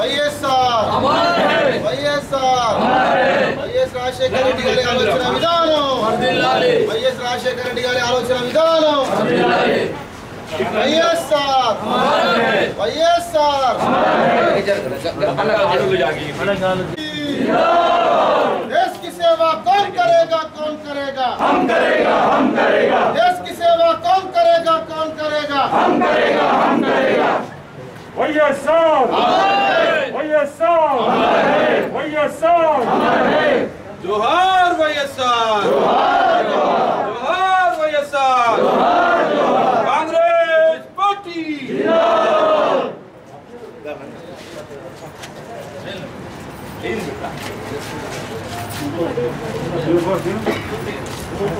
వైఎస్ఆర్ వైఎస్ఆర్ వైఎస్ రాజశేఖర రెడ్డి గారి ఆలోచన విధానం వైఎస్ రాజశేఖర రెడ్డి గారి ఆలోచన విధానం వైఎస్ఆర్ వైఎస్ఆర్ देश की सेवा कौन करेगा कौन करेगा हम करेगा हम करेगा देश की सेवा कौन करेगा कौन करेगा हम వైఎస్ఆర్ వైఎస్ఆర్ వైఎస్ఆర్ జోహార్ వైఎస్ఆర్ జోహార్ వైఎస్ఆర్ కాంగ్రెస్ పార్టీ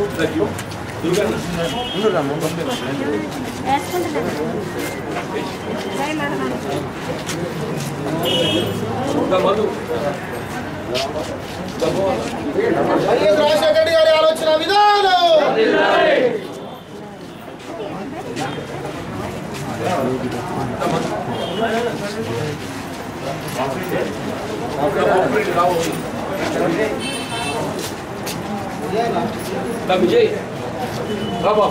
వైఎస్ రాజశేఖర రెడ్డి గారి ఆలోచన విధానం విజయ్ బాబా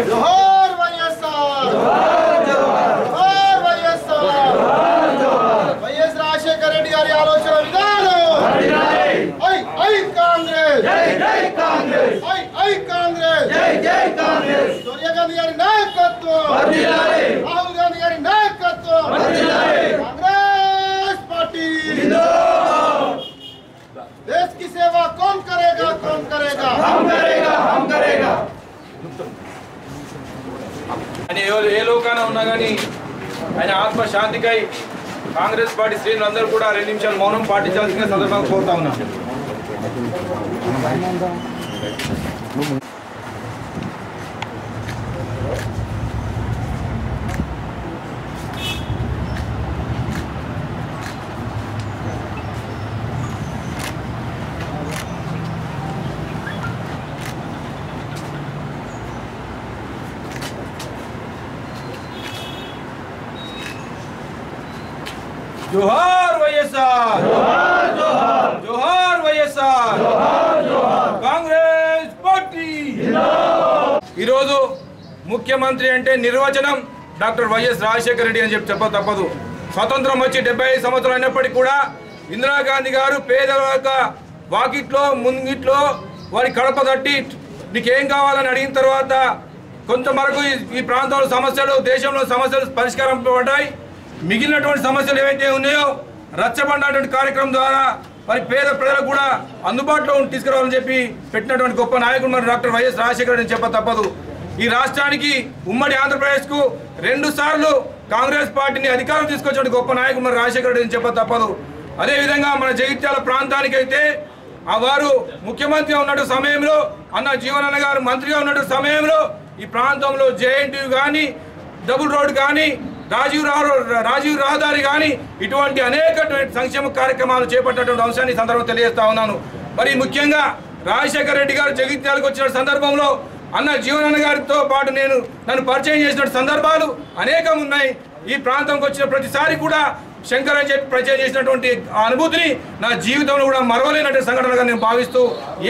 जोहार వైఎస్ఆర్ जोहार వైఎస్ఆర్ వైఎస్ రాజశేఖర రెడ్డి గారి ఆలోచన విధానం ఐ ఐ కాంగ్రెస్ జై జై కాంగ్రెస్ ఐ ఐ కాంగ్రెస్ జై జై కాంగ్రెస్ సోనియా గాంధీ గారి నాయకత్వం వర్ధిల్లాలి రాహుల్ గాంధీ గారి నాయకత్వం వర్ధిల్లాలి కాంగ్రెస్ పార్టీ जिंदाबाद देश की सेवा कौन करेगा कौन करेगा हम करेगा हम करेगा ఆయన ఏ- ఏ లోకాన ఉన్నా కానీ ఆయన ఆత్మ శాంతికై కాంగ్రెస్ పార్టీ శ్రేణులందరూ కూడా రెండు నిమిషాలు మౌనం పాటించాల్సిన సందర్భంగా కోరుతా ఉన్నాను 慢慢的 ముఖ్యమంత్రి అంటే నిర్వచనం డాక్టర్ వైఎస్ రాజశేఖర రెడ్డి అని చెప్పి చెప్ప తప్పదు. స్వతంత్రం వచ్చి డెబ్బై ఐదు సంవత్సరాలు అయినప్పటికీ కూడా ఇందిరాగాంధీ గారు పేదల యొక్క వాకిట్లో ముంగిట్లో వారి కడప తట్టి నీకేం కావాలని అడిగిన తర్వాత కొంతవరకు ఈ- ప్రాంతంలో సమస్యలు దేశంలో సమస్యలు పరిష్కారం పడ్డాయి మిగిలినటువంటి సమస్యలు ఏవైతే ఉన్నాయో రచ్చబండటువంటి కార్యక్రమం ద్వారా మరి పేద ప్రజలకు కూడా అందుబాటులో ఉండి తీసుకురావాలని చెప్పి పెట్టినటువంటి గొప్ప నాయకుడు మరి డాక్టర్ వైఎస్ రాజశేఖర రెడ్డి అని చెప్ప తప్పదు. ఈ రాష్ట్రానికి ఉమ్మడి ఆంధ్రప్రదేశ్కు రెండు సార్లు కాంగ్రెస్ పార్టీని అధికారం తీసుకొచ్చిన గొప్ప నాయకుడు మన రాజశేఖర రెడ్డి చెప్ప తప్పదు. అదేవిధంగా మన జగిత్యాల ప్రాంతానికైతే ఆ వారు ముఖ్యమంత్రిగా ఉన్నట్టు సమయంలో అన్న జీవనన్న గారు మంత్రిగా ఉన్నట్టు సమయంలో ఈ ప్రాంతంలో జేఎన్టీయు కానీ డబుల్ రోడ్ కానీ రాజీవ్ రాజీవ్ రహదారి కానీ ఇటువంటి అనేక సంక్షేమ కార్యక్రమాలు చేపట్టినటువంటి అంశాన్ని సందర్భం సందర్భంగా తెలియజేస్తా ఉన్నాను. మరి ముఖ్యంగా రాజశేఖర రెడ్డి గారు జగిత్యాలకు వచ్చిన సందర్భంలో అన్న జీవనన్న గారితో పాటు నేను నన్ను పరిచయం చేసిన సందర్భాలు అనేకం ఉన్నాయి ఈ ప్రాంతంకి వచ్చిన ప్రతిసారి కూడా శంకర్ అని చెప్పి పరిచయం చేసినటువంటి అనుభూతిని నా జీవితంలో కూడా మరవలేనటువంటి సంఘటనగా నేను భావిస్తూ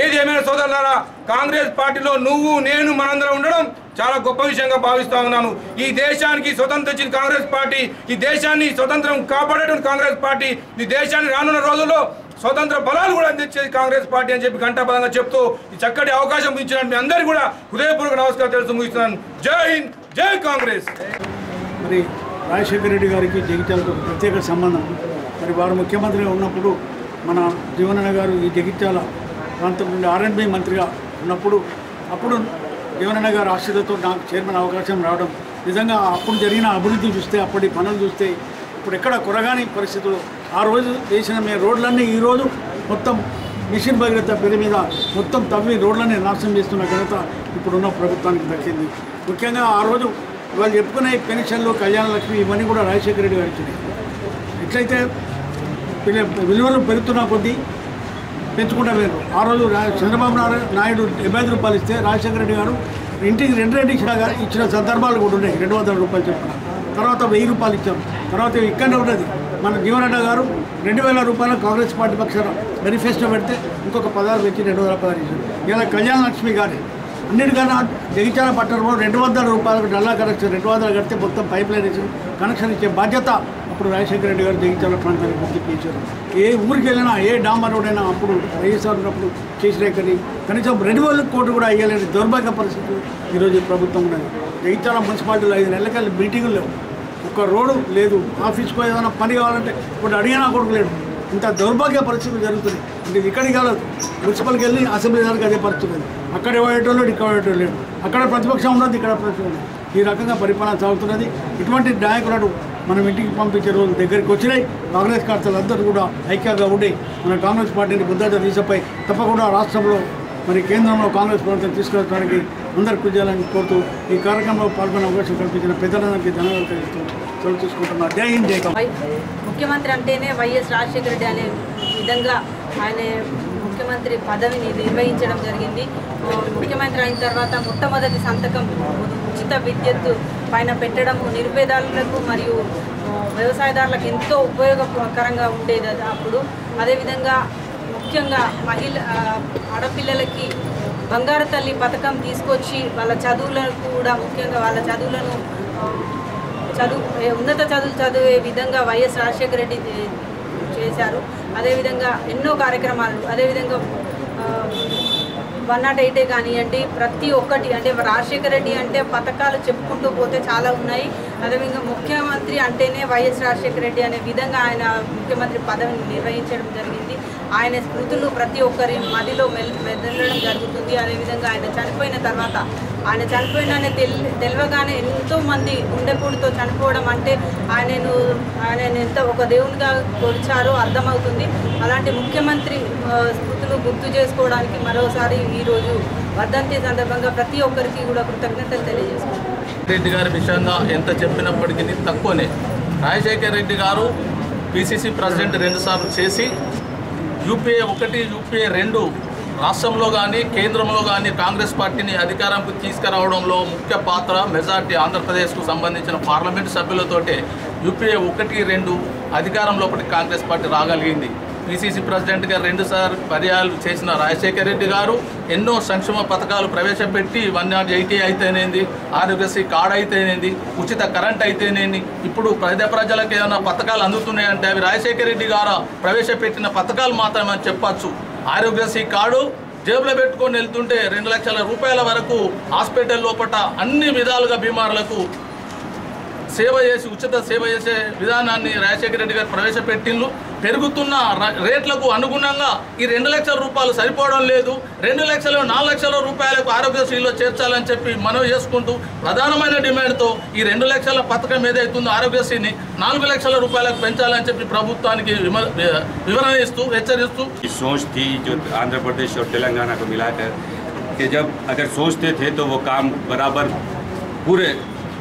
ఏది ఏమైనా సోదరులారా కాంగ్రెస్ పార్టీలో నువ్వు నేను మనందరం ఉండడం చాలా గొప్ప విషయంగా భావిస్తా ఉన్నాను. ఈ దేశానికి స్వతంత్రం ఇచ్చిన కాంగ్రెస్ పార్టీ ఈ దేశాన్ని స్వతంత్రం కాపాడేటువంటి కాంగ్రెస్ పార్టీ ఈ దేశాన్ని రానున్న రోజుల్లో స్వతంత్ర బలాలు కూడా అందించేది కాంగ్రెస్ పార్టీ అని చెప్పి ఘంటాపదంగా చెప్తూ ఈ చక్కటి అవకాశం ఇచ్చిన మీ అందరికీ కూడా హృదయపూర్వక నమస్కారం తెలుసు ముగిస్తున్నాను. జై హింద్ జై కాంగ్రెస్! మరి రాజశేఖర రెడ్డి గారికి జగిత్యాలకు ప్రత్యేక సంబంధం. మరి వారు ముఖ్యమంత్రిగా ఉన్నప్పుడు మన జీవనన్న గారు ఈ జగిత్యాల ప్రాంతం నుండి ఆర్ఎండ్బి మంత్రిగా ఉన్నప్పుడు అప్పుడు జీవనన్న గారు ఆశ్రయతో నాకు చైర్మన్ అవకాశం రావడం. నిజంగా అప్పుడు జరిగిన అభివృద్ధి చూస్తే అప్పటి పనులు చూస్తే ఇప్పుడు ఎక్కడ కొరగాని పరిస్థితులు. ఆ రోజు వేసిన మీ రోడ్లన్నీ ఈరోజు మొత్తం మిషన్ భగీరథ పేరు మీద మొత్తం తవ్వి రోడ్లన్నీ నాశనం చేస్తున్న ఘనత ఇప్పుడున్న ప్రభుత్వానికి దక్కింది. ముఖ్యంగా ఆ రోజు వాళ్ళు చెప్పుకునే పెన్షన్లు కళ్యాణ లక్ష్మి ఇవన్నీ కూడా రాజశేఖర రెడ్డి గారు ఇచ్చినాయి. ఎట్లయితే విలువలు పెరుగుతున్న కొద్దీ పెంచుకుంటా వేరు ఆ రోజు చంద్రబాబు నాయుడు నాయుడు డెబ్బై ఐదు రూపాయలు ఇస్తే రాజశేఖర రెడ్డి గారు ఇంటికి రెండు రెండు ఇచ్చిన ఇచ్చిన సందర్భాలు కూడా ఉన్నాయి. రెండు వందల రూపాయలు చెప్పిన తర్వాత వెయ్యి రూపాయలు ఇచ్చాం. తర్వాత ఇక్కడనే ఉన్నది. మన జీవనరెడ్డి గారు రెండు వేల రూపాయలు కాంగ్రెస్ పార్టీ పక్షాన మేనిఫెస్టో పెడితే ఇంకొక పదహారు వచ్చి రెండు వందల పదహారు ఇచ్చారు. ఇలా కళ్యాణ లక్ష్మి గారి అన్నిటికన్నా జగిత్యాల పట్టణంలో రెండు వందల రూపాయలకు డల్లా కనెక్షన్ రెండు వందలు కడితే మొత్తం పైప్ లైన్ ఇచ్చి కనెక్షన్ ఇచ్చే బాధ్యత అప్పుడు రాజశేఖర రెడ్డి గారు జగిత్యాల ప్రాంతానికి గుర్తింపు ఇచ్చారు ఏ ఊరికి వెళ్ళినా ఏ డాంబర్ రోడ్ అయినా అప్పుడు వైఎస్ఆర్ ఉన్నప్పుడు చేసినా కానీ కనీసం రెండు వేల కోట్లు కూడా అయ్యలేని దౌర్భాగ్య పరిస్థితి ఈరోజు ప్రభుత్వం ఉన్నది. జగిత్యాల మున్సిపాలిటీలో ఐదు నెలలకెళ్ళి మీటింగులు లేవు. ఒక్క రోడ్డు లేదు. ఆఫీస్కో ఏదైనా పని కావాలంటే ఇప్పుడు అడిగినా కొడుకు లేడు. ఇంత దౌర్భాగ్య పరిస్థితులు జరుగుతుంది అంటే ఇక్కడికి కాలేదు మున్సిపల్కి వెళ్ళి అసెంబ్లీ దానికి అదే పరిస్థితి ఉంది అక్కడ పోయేటోళ్ళు ఇక్కడ పోయేటోళ్ళు అక్కడ ప్రతిపక్షం ఉన్నది ఇక్కడ ప్రతిపక్షం ఈ రకంగా పరిపాలన సాగుతున్నది. ఇటువంటి నాయకులను మనం ఇంటికి పంపించే రోజు దగ్గరికి వచ్చినాయి. కాంగ్రెస్ కార్తలు అందరూ కూడా ఐక్యంగా ఉండి మన కాంగ్రెస్ పార్టీని బుద్ధత తీసపై తప్పకుండా రాష్ట్రంలో మరి కేంద్రంలో కాంగ్రెస్ ప్రభుత్వం తీసుకెళ్ళడానికి అందరు కృషి చేయాలని కోరుతూ ఈ కార్యక్రమంలో పాల్గొనే అవకాశం కల్పించిన పెద్దలందరికీ ధన్యవాదాలు తెలుస్తూ చోటు చూసుకుంటున్నా జై హింద్ జై ముఖ్యమంత్రి అంటేనే వైఎస్ రాజశేఖర రెడ్డి అనే విధంగా ఆయన ముఖ్యమంత్రి పదవిని నిర్వహించడం జరిగింది. ముఖ్యమంత్రి అయిన తర్వాత మొట్టమొదటి సంతకం ఉచిత విద్యుత్ పైన పెట్టడం నిరుపేదాలకు మరియు వ్యవసాయదారులకు ఎంతో ఉపయోగకరంగా ఉండేది అది అప్పుడు. అదేవిధంగా ముఖ్యంగా మహిళ ఆడపిల్లలకి బంగారు తల్లి పథకం తీసుకొచ్చి వాళ్ళ చదువులకు కూడా ముఖ్యంగా వాళ్ళ చదువులను చదువు ఉన్నత చదువులు చదివే విధంగా వైఎస్ రాజశేఖర రెడ్డి చేశారు. అదేవిధంగా ఎన్నో కార్యక్రమాలు అదేవిధంగా వన్ నాట్ ఎయిటే కానివ్వండి ప్రతి ఒక్కటి అంటే రాజశేఖర రెడ్డి అంటే పథకాలు చెప్పుకుంటూ పోతే చాలా ఉన్నాయి. అదేవిధంగా ముఖ్యమంత్రి అంటేనే వైఎస్ రాజశేఖర రెడ్డి అనే విధంగా ఆయన ముఖ్యమంత్రి పదవిని నిర్వహించడం జరిగింది. ఆయన స్మృతులు ప్రతి ఒక్కరి మదిలో మెల్ మెదలడం జరుగుతుంది. అదేవిధంగా ఆయన చనిపోయిన తర్వాత ఆయన చనిపోయిన తెల్ తెలియగానే ఎంతోమంది గుండెపూడితో చనిపోవడం అంటే ఆయనను ఆయన ఎంత ఒక దేవునిగా కొలిచారో అర్థమవుతుంది. అలాంటి ముఖ్యమంత్రి స్మృతులు గుర్తు చేసుకోవడానికి మరోసారి ఈరోజు వర్ధంతి సందర్భంగా ప్రతి ఒక్కరికి కూడా కృతజ్ఞతలు తెలియజేసుకుంటున్నాను. రెడ్డి గారి విషయంగా ఎంత చెప్పినప్పటికీ తక్కువనే. రాజశేఖర్ రెడ్డి గారు పిసిసి ప్రెసిడెంట్ రెండుసార్లు చేసి యూపీఏ ఒకటి యూపీఏ రెండు రాష్ట్రంలో కానీ కేంద్రంలో కానీ కాంగ్రెస్ పార్టీని అధికారంకు తీసుకురావడంలో ముఖ్య పాత్ర మెజార్టీ ఆంధ్రప్రదేశ్కు సంబంధించిన పార్లమెంటు సభ్యులతోటే యూపీఏ ఒకటి రెండు అధికారంలోపటి కాంగ్రెస్ పార్టీ రాగలిగింది. పిసిసి ప్రెసిడెంట్గా రెండుసార్లు పర్యాలు చేసిన రాజశేఖర రెడ్డి గారు ఎన్నో సంక్షేమ పథకాలు ప్రవేశపెట్టి వన్ నాట్ ఎయిటీ అయితేనేది ఆరోగ్యశ్రీ కార్డ్ అయితేనేది ఉచిత కరెంట్ అయితేనేది ఇప్పుడు ప్రజ ప్రజలకు ఏమైనా పథకాలు అందుతున్నాయంటే అవి రాజశేఖర రెడ్డి గారు ప్రవేశపెట్టిన పథకాలు మాత్రమే అని చెప్పచ్చు. ఆరోగ్యశ్రీ కార్డు జేబులో పెట్టుకొని వెళ్తుంటే రెండు లక్షల రూపాయల వరకు హాస్పిటల్ లోపల అన్ని విధాలుగా బీమారులకు సేవ చేసి ఉచిత సేవ చేసే విధానాన్ని రాజశేఖర రెడ్డి గారు ప్రవేశపెట్టిండ్రు పెరుగుతున్న ర- రేట్లకు అనుగుణంగా ఈ రెండు లక్షల రూపాయలు సరిపోవడం లేదు రెండు లక్షలు నాలుగు లక్షల రూపాయలకు ఆరోగ్యశ్రీలో చేర్చాలని చెప్పి మనవి చేసుకుంటూ ప్రధానమైన డిమాండ్తో ఈ రెండు లక్షల పథకం ఏదైతుందో ఆరోగ్యశ్రీని నాలుగు లక్షల రూపాయలకు పెంచాలని చెప్పి ప్రభుత్వానికి విమ- వివరణ ఇస్తూ హెచ్చరిస్తూ की सोच थी जो आंध्र प्रदेश और तेलंगाना को मिलाकर कि जब अगर सोचते थे तो वो काम बराबर पूरे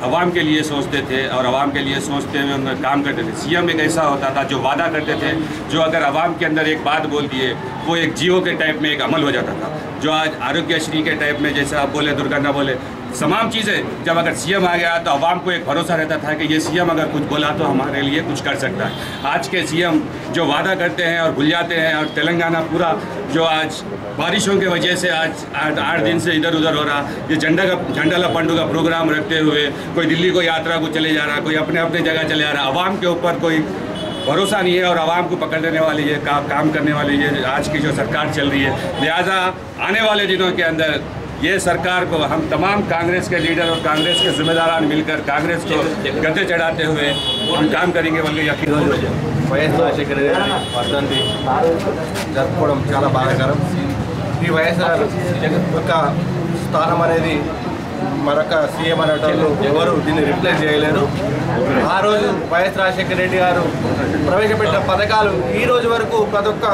आवाम के लिए सोचते थे और आवाम के लिए सोचते हुए उन्होंने काम करते थे। सीएम एक ऐसा होता था जो वादा करते थे, जो अगर आवाम के अंदर एक बात बोल दिए, वो एक जियो के टाइप में एक अमल हो जाता था। जो आज आरोग्यश्री के टाइप में जैसे आप बोले दुर्घटना बोले तमाम चीज़ें। जब अगर सीएम आ गया तो आवाम को एक भरोसा रहता था कि ये सीएम अगर कुछ बोला तो हमारे लिए कुछ कर सकता है। आज के सीएम जो वादा करते हैं और भूल जाते हैं और तेलंगाना पूरा जो आज बारिशों की वजह से आज आठ दिन से इधर उधर हो रहा ये झंडा का झंडाला पंडू का प्रोग्राम रखते हुए कोई दिल्ली को यात्रा को चले जा रहा कोई अपने अपने जगह चले जा रहा आवाम के ऊपर कोई भरोसा नहीं है और आवाम को पकड़ लेने वाली है का, काम करने वाली है आज की जो सरकार चल रही है। लिहाजा आने वाले दिनों के अंदर ये सरकार को हम तमाम कांग्रेस के लीडर और कांग्रेस के जिम्मेदारान मिलकर कांग्रेस को गद्दे चढ़ाते हुए हम काम करेंगे बोल के यकीन వైఎస్ రాజశేఖర రెడ్డి వర్ధంతి జరుపుకోవడం చాలా బాధాకరం ఈ వైఎస్ఆర్ యొక్క స్థానం అనేది మరొక సీఎం అనేటోళ్ళు ఎవరు దీన్ని రిప్లేస్ చేయలేరు ఆ రోజు వైఎస్ రాజశేఖర రెడ్డి గారు ప్రవేశపెట్టిన పథకాలు ఈ రోజు వరకు ప్రతి ఒక్క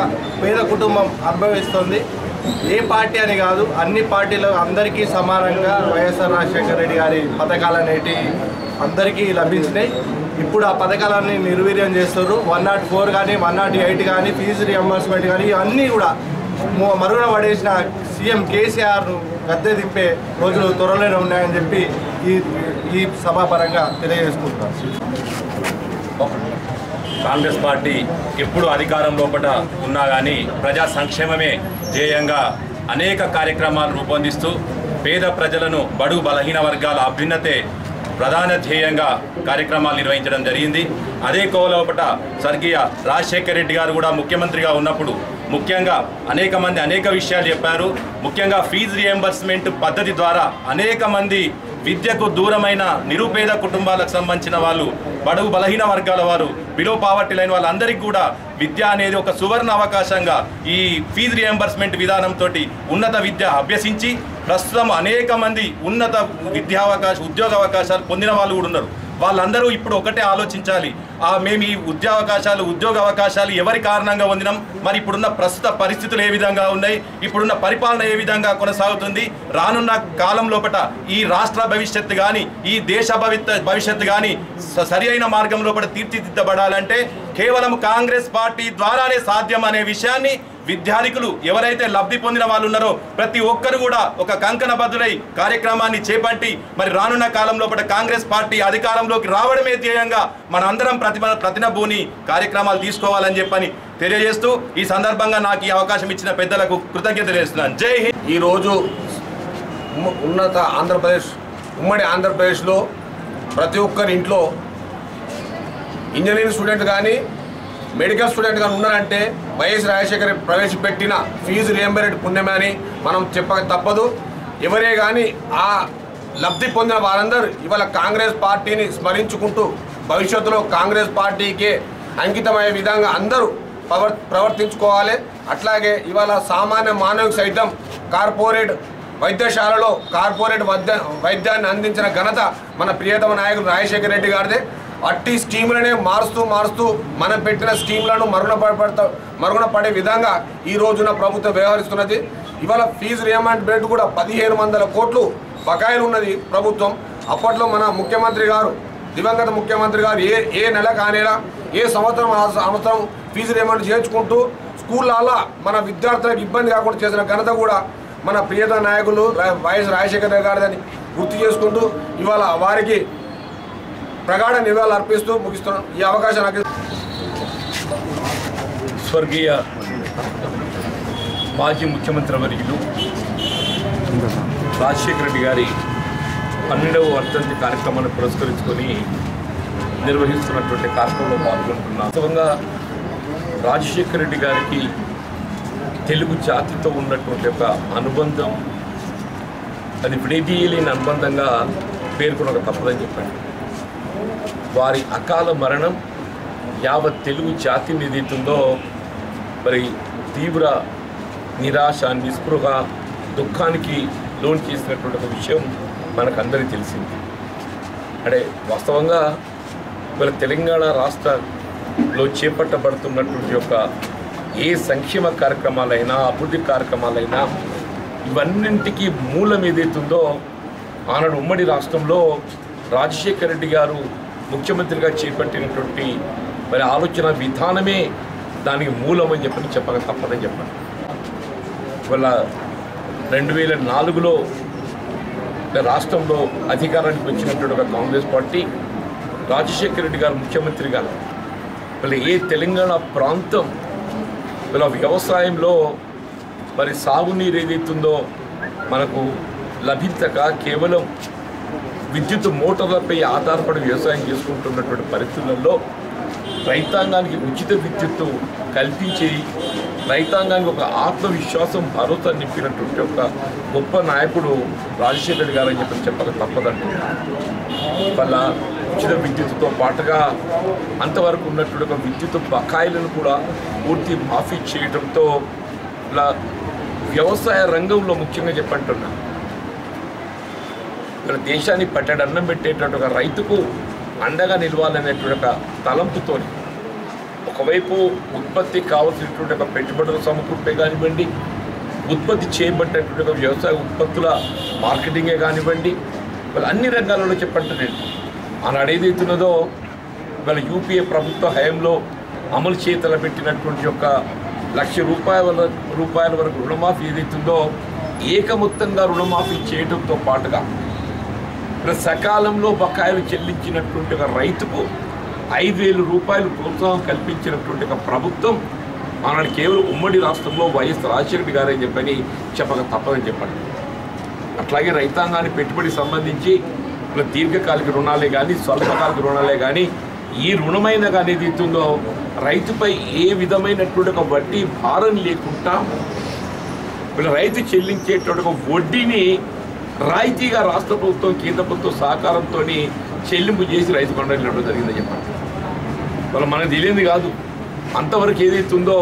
పేద కుటుంబం అనుభవిస్తుంది ఏ పార్టీ అని కాదు అన్ని పార్టీలు అందరికీ సమానంగా వైఎస్ఆర్ రాజశేఖర రెడ్డి గారి పథకాలు అనేటి అందరికీ లభించినాయి. ఇప్పుడు ఆ పథకాలన్నీ నిర్వీర్యం చేస్తారు వన్ నాట్ ఫోర్ కానీ వన్ నాట్ ఎయిట్ కానీ ఫీజు రియంబర్స్మెంట్ కానీ ఇవన్నీ కూడా మరుగున పడేసిన సీఎం కేసీఆర్ను గద్దె దింపే రోజులు త్వరలోనే ఉన్నాయని చెప్పి ఈ ఈ సభాపరంగా తెలియజేసుకుంటున్నాను. కాంగ్రెస్ పార్టీ ఎప్పుడు అధికారం లోపల ఉన్నా కానీ ప్రజా సంక్షేమమే ధ్యేయంగా అనేక కార్యక్రమాలు రూపొందిస్తూ పేద ప్రజలను బడు బలహీన వర్గాల అభ్యున్నతే ప్రధాన ధ్యేయంగా కార్యక్రమాలు నిర్వహించడం జరిగింది. అదే కోలోపట స్వర్గీయ రాజశేఖర్ రెడ్డి గారు కూడా ముఖ్యమంత్రిగా ఉన్నప్పుడు ముఖ్యంగా అనేక మంది అనేక విషయాలు చెప్పారు. ముఖ్యంగా ఫీజు రియంబర్స్మెంట్ పద్ధతి ద్వారా అనేక మంది విద్యకు దూరమైన నిరుపేద కుటుంబాలకు సంబంధించిన వాళ్ళు బడుగు బలహీన వర్గాల వారు బిలో పావర్టీ లైన్ వాళ్ళందరికీ కూడా విద్య అనేది ఒక సువర్ణ అవకాశంగా ఈ ఫీజు రియంబర్స్మెంట్ విధానంతో ఉన్నత విద్య అభ్యసించి ప్రస్తుతం అనేక మంది ఉన్నత విద్యావకాశ ఉద్యోగ అవకాశాలు పొందిన వాళ్ళు కూడా ఉన్నారు. వాళ్ళందరూ ఇప్పుడు ఒకటే ఆలోచించాలి. మేము ఈ ఉద్యోగావకాశాలు ఉద్యోగ అవకాశాలు ఎవరి కారణంగా పొందినాం మరి ఇప్పుడున్న ప్రస్తుత పరిస్థితులు ఏ విధంగా ఉన్నాయి? ఇప్పుడున్న పరిపాలన ఏ విధంగా కొనసాగుతుంది? రానున్న కాలం లోపల ఈ రాష్ట్ర భవిష్యత్తు కానీ ఈ దేశ భవిత భవిష్యత్తు కానీ స- సరి అయిన మార్గం లోపల తీర్చిదిద్దబడాలంటే కేవలం కాంగ్రెస్ పార్టీ ద్వారానే సాధ్యం అనే విషయాన్ని విద్యార్థికులు ఎవరైతే లబ్ధి పొందిన వాళ్ళు ఉన్నారో ప్రతి ఒక్కరు కూడా ఒక కంకణబద్ధుడై కార్యక్రమాన్ని చేపట్టి మరి రానున్న కాలం లోపల కాంగ్రెస్ పార్టీ అధికారంలోకి రావడమే ధ్యేయంగా మన అందరం ప్రతిభ ప్రతినభూని కార్యక్రమాలు తీసుకోవాలని చెప్పని తెలియజేస్తూ ఈ సందర్భంగా నాకు ఈ అవకాశం ఇచ్చిన పెద్దలకు కృతజ్ఞత తెలియజేస్తున్నాను. జై హింద్. ఈరోజు ఉన్నత ఆంధ్రప్రదేశ్ ఉమ్మడి ఆంధ్రప్రదేశ్లో ప్రతి ఒక్కరి ఇంట్లో ఇంజనీరింగ్ స్టూడెంట్ కానీ మెడికల్ స్టూడెంట్ కానీ ఉన్నారంటే వైఎస్ రాజశేఖర్ ప్రవేశపెట్టిన ఫీజు రియంబరేట్ పుణ్యమే అని మనం చెప్పక తప్పదు. ఎవరే కానీ ఆ లబ్ధి పొందిన వారందరూ ఇవాళ కాంగ్రెస్ పార్టీని స్మరించుకుంటూ భవిష్యత్తులో కాంగ్రెస్ పార్టీకే అంకితమయ్యే విధంగా అందరూ ప్రవర్ ప్రవర్తించుకోవాలి. అట్లాగే ఇవాళ సామాన్య మానవునికి సైతం కార్పొరేట్ వైద్యశాలలో కార్పొరేట్ వైద్య వైద్యాన్ని అందించిన ఘనత మన ప్రియతమ నాయకుడు రాజశేఖర రెడ్డి గారిదే. అట్టి స్కీములనే మారుస్తూ మారుస్తూ మనం పెట్టిన స్కీములను మరుగున పడతా మరుగున పడే విధంగా ఈ రోజున ప్రభుత్వం వ్యవహరిస్తున్నది. ఇవాళ ఫీజు రియంబర్స్మెంట్ కూడా పదిహేను వందల కోట్లు బకాయిలు ఉన్నది ప్రభుత్వం. అప్పట్లో మన ముఖ్యమంత్రి గారు దివంగత ముఖ్యమంత్రి గారు ఏ ఏ నెల కానేలా ఏ సంవత్సరం సంవత్సరం ఫీజు రియంబర్స్ చేర్చుకుంటూ స్కూళ్ళల్లో మన విద్యార్థులకు ఇబ్బంది కాకుండా చేసిన ఘనత కూడా మన ప్రియత నాయకులు వైఎస్ రాజశేఖర రెడ్డి గారిదని గుర్తు చేసుకుంటూ ఇవాళ వారికి ప్రగాఢ నివాళులు అర్పిస్తూ ముగిస్తున్నాం. ఈ అవకాశం నాకు స్వర్గీయ మాజీ ముఖ్యమంత్రి వర్యులు రాజశేఖర రెడ్డి గారి పన్నెండవ వర్ధంతి కార్యక్రమాన్ని పురస్కరించుకొని నిర్వహిస్తున్నటువంటి కార్యక్రమంలో పాల్గొంటున్నాను వాస్తవంగా రాజశేఖర రెడ్డి గారికి తెలుగు జాతితో ఉన్నటువంటి ఒక అనుబంధం అది విడదీయలేని అనుబంధంగా పేర్కొనక తప్పదని చెప్పండి. వారి అకాల మరణం యావత్ తెలుగు జాతి ఏదైతుందో మరి తీవ్ర నిరాశ నిస్పృహ దుఃఖానికి లోన్ చేసినటువంటి ఒక విషయం మనకందరికీ తెలిసింది. అంటే వాస్తవంగా మన తెలంగాణ రాష్ట్రంలో చేపట్టబడుతున్నటువంటి యొక్క ఏ సంక్షేమ కార్యక్రమాలైనా అభివృద్ధి కార్యక్రమాలైనా ఇవన్నింటికి మూలం ఏదైతుందో ఆనాడు ఉమ్మడి రాష్ట్రంలో రాజశేఖర రెడ్డి గారు ముఖ్యమంత్రిగా చేపట్టినటువంటి మరి ఆలోచన విధానమే దానికి మూలం అని చెప్పని చెప్పక తప్పదని చెప్పండి ఇవాళ రెండు వేల నాలుగులో రాష్ట్రంలో అధికారానికి వచ్చినటువంటి ఒక కాంగ్రెస్ పార్టీ రాజశేఖర రెడ్డి గారు ముఖ్యమంత్రిగా వీళ్ళ ఏ తెలంగాణ ప్రాంతం ఇలా వ్యవసాయంలో మరి సాగునీరు ఏదైతుందో మనకు లభించక కేవలం విద్యుత్ మోటార్లపై ఆధారపడి వ్యవసాయం చేసుకుంటున్నటువంటి పరిస్థితులలో రైతాంగానికి ఉచిత విద్యుత్తు కల్పించి రైతాంగానికి ఒక ఆత్మవిశ్వాసం భరోసా నింపినటువంటి ఒక గొప్ప నాయకుడు రాజశేఖర రెడ్డి గారు అని చెప్పి చెప్పక తప్పదంటున్నారు వల్ల ఉచిత విద్యుత్తుతో పాటుగా అంతవరకు ఉన్నటువంటి ఒక విద్యుత్ బకాయిలను కూడా పూర్తి మాఫీ చేయడంతో ఇలా వ్యవసాయ రంగంలో ముఖ్యంగా చెప్పంటున్నాను ఇక్కడ దేశాన్ని పట్టడి అన్నం పెట్టేటువంటి ఒక రైతుకు అండగా నిలవాలనేటువంటి ఒక తలంపుతో ఒకవైపు ఉత్పత్తి కావాల్సినటువంటి ఒక పెట్టుబడులు సమకూర్పే కానివ్వండి ఉత్పత్తి చేయబడినటువంటి ఒక వ్యవసాయ ఉత్పత్తుల మార్కెటింగే కానివ్వండి వాళ్ళు అన్ని రంగాలలో చెప్పండి నేను. ఆనాడు ఏదైతున్నదో ఇవాళ యూపీఏ ప్రభుత్వ హయాంలో అమలు చేతల పెట్టినటువంటి యొక్క లక్ష రూపాయల రూపాయల వరకు రుణమాఫీ ఏదైతుందో ఏకమొత్తంగా రుణమాఫీ చేయడంతో పాటుగా సకాలంలో బకాయిలు చెల్లించినటువంటి ఒక రైతుకు ఐదు వేల రూపాయలు ప్రోత్సాహం కల్పించినటువంటి ఒక ప్రభుత్వం మనకి కేవలం ఉమ్మడి రాష్ట్రంలో వైఎస్ రాజశేఖర గారని చెప్పని చెప్పక తప్పదని చెప్పండి. అట్లాగే రైతాంగాన్ని పెట్టుబడి సంబంధించి దీర్ఘకాలిక రుణాలే కానీ స్వల్పకాలిక రుణాలే కానీ ఈ రుణమైన కానీ ఇస్తుందో రైతుపై ఏ విధమైనటువంటి ఒక వడ్డీ భారం లేకుండా వీళ్ళ రైతు చెల్లించేటువంటి ఒక వడ్డీని రాయితీగా రాష్ట్ర ప్రభుత్వం కేంద్ర ప్రభుత్వం సహకారంతో చెల్లింపు చేసి రైతు కొండలు ఇవ్వడం జరిగిందని చెప్పండి వాళ్ళ మనకు తెలియంది కాదు. అంతవరకు ఏదైతుందో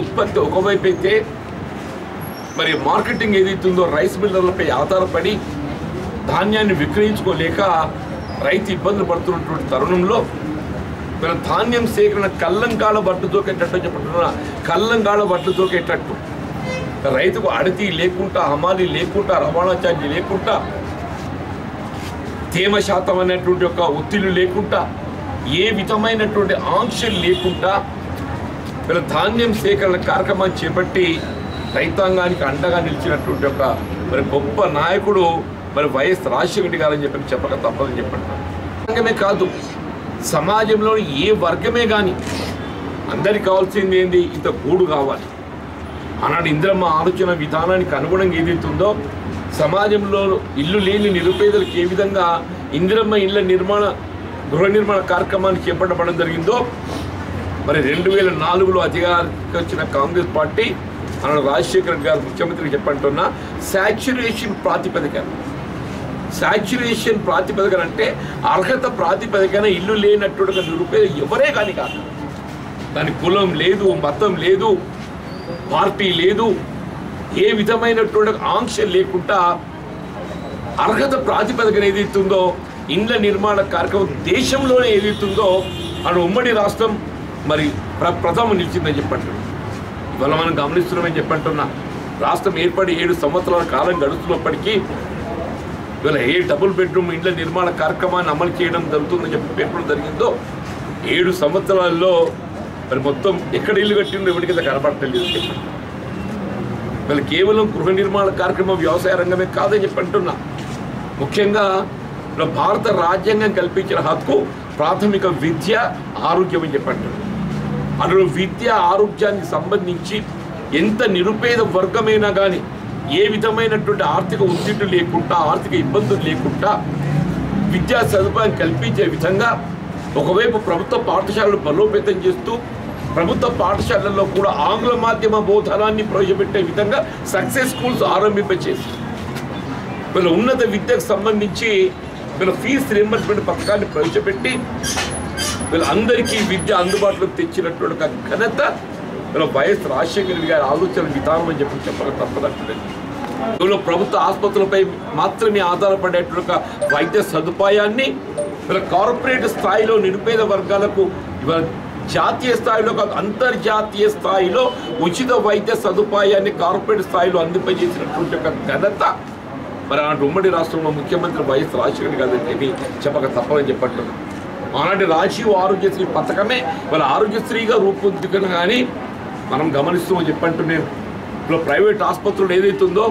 ఉత్పత్తి ఒకవైపు అయితే మరి మార్కెటింగ్ ఏదైతుందో రైస్ మిల్లర్లపై ఆధారపడి ధాన్యాన్ని విక్రయించుకోలేక రైతు ఇబ్బందులు పడుతున్నటువంటి తరుణంలో మన ధాన్యం సేకరణ కల్లంకాడ బట్టు తోకేటట్టు చెప్పుకుంటున్నా కల్లంకాడ బట్టు తోకేటట్టు. రైతుకు అడితి లేకుండా హమాలి లేకుండా రవాణా ఛార్జీ లేకుండా తేమ శాతం అనేటువంటి ఒక ఒత్తిళ్ళు లేకుండా ఏ విధమైనటువంటి ఆంక్షలు లేకుండా వీళ్ళ ధాన్యం సేకరణ కార్యక్రమం చేపట్టి రైతాంగానికి అండగా నిలిచినటువంటి ఒక మరి గొప్ప నాయకుడు మరి వైఎస్ రాజశేఖర గారని చెప్పి చెప్పక తప్పదని చెప్పండి. కాదు సమాజంలో ఏ వర్గమే కానీ అందరికి కావాల్సింది ఏంది? ఇంత గూడు కావాలి. ఆనాడు ఇంద్రమ్మ ఆలోచన విధానానికి అనుగుణంగా ఏదైతుందో సమాజంలో ఇల్లు లేని నిరుపేదలకు ఏ విధంగా ఇందిరమ్మ ఇళ్ళ నిర్మాణ గృహ నిర్మాణ కార్యక్రమాన్ని చేపట్టబడడం జరిగిందో మరి రెండు వేల నాలుగులో అధికారికి వచ్చిన కాంగ్రెస్ పార్టీ ఆనాడు రాజశేఖర రెడ్డి గారు ముఖ్యమంత్రికి చెప్పంటున్న శాచ్యురేషన్ ప్రాతిపదిక శాచ్యురేషన్ ప్రాతిపదికన అంటే అర్హత ప్రాతిపదికన ఇల్లు లేనట్టుగా నిరుపేద ఎవరే కానీ కాదు. దాని కులం లేదు మతం లేదు పార్టీ లేదు. ఏ విధమైనటువంటి ఆంక్ష లేకుండా అర్హత ప్రాతిపదికన ఏదైతుందో ఇండ్ల నిర్మాణ కార్యక్రమం దేశంలోనే ఏదైతుందో అక్కడ ఉమ్మడి రాష్ట్రం మరి ప్ర ప్రథమ నిలిచిందని చెప్పండి ఇవాళ మనం గమనిస్తున్నామని చెప్పంటున్నా. రాష్ట్రం ఏర్పడి ఏడు సంవత్సరాల కాలం గడుస్తున్నప్పటికీ ఇవాళ ఏ డబుల్ బెడ్రూమ్ ఇండ్ల నిర్మాణ కార్యక్రమాన్ని అమలు చేయడం జరుగుతుందని చెప్పి పేర్కొనడం జరిగిందో ఏడు సంవత్సరాల్లో మరి మొత్తం ఎక్కడ ఇల్లు కట్టిందో ఎవరికి కనపడటలేదు చెప్పండి వీళ్ళు కేవలం గృహ నిర్మాణ కార్యక్రమం వ్యవసాయ రంగమే కాదని చెప్పి అంటున్నా. ముఖ్యంగా భారత రాజ్యాంగం కల్పించిన హక్కు ప్రాథమిక విద్య ఆరోగ్యం అని చెప్పండి అందులో విద్య ఆరోగ్యానికి సంబంధించి ఎంత నిరుపేద వర్గమైనా కానీ ఏ విధమైనటువంటి ఆర్థిక ఒత్తిడి లేకుండా ఆర్థిక ఇబ్బందులు లేకుండా విద్యా సదుపాయం కల్పించే విధంగా ఒకవైపు ప్రభుత్వ పాఠశాలలు బలోపేతం చేస్తూ ప్రభుత్వ పాఠశాలల్లో కూడా ఆంగ్ల మాధ్యమ బోధనాన్ని ప్రవేశపెట్టే విధంగా సక్సెస్ స్కూల్స్ ఆరంభింపచేసి వీళ్ళ ఉన్నత విద్యకు సంబంధించి వీళ్ళ ఫీజు రియంబర్స్మెంట్ పథకాన్ని ప్రవేశపెట్టి వీళ్ళందరికీ విద్య అందుబాటులోకి తెచ్చినటువంటి ఒక ఘనత వీళ్ళ వైఎస్ రాజశేఖర గారి ఆలోచన విధానం అని చెప్పి చెప్పక తప్పదంటున్నాను వీళ్ళు ప్రభుత్వ ఆసుపత్రులపై మాత్రమే ఆధారపడేటువంటి వైద్య సదుపాయాన్ని వీళ్ళ కార్పొరేట్ స్థాయిలో నిరుపేద వర్గాలకు ఇవాళ జాతీయ స్థాయిలో కాదు అంతర్జాతీయ స్థాయిలో ఉచిత వైద్య సదుపాయాన్ని కార్పొరేట్ స్థాయిలో అందింపజేసినటువంటి ఒక ఘనత మరి ఆనాటి ఉమ్మడి రాష్ట్రంలో ముఖ్యమంత్రి వైఎస్ రాజశేఖర్ గారు చెప్పక తప్పని చెప్పట్లేదు ఆనాటి రాజీవ్ ఆరోగ్యశ్రీ పథకమే వాళ్ళ ఆరోగ్యశ్రీగా రూపొందుకుని కానీ మనం గమనిస్తామని చెప్పంటూ నేను ఇప్పుడు ప్రైవేట్ ఆసుపత్రులు ఏదైతుందో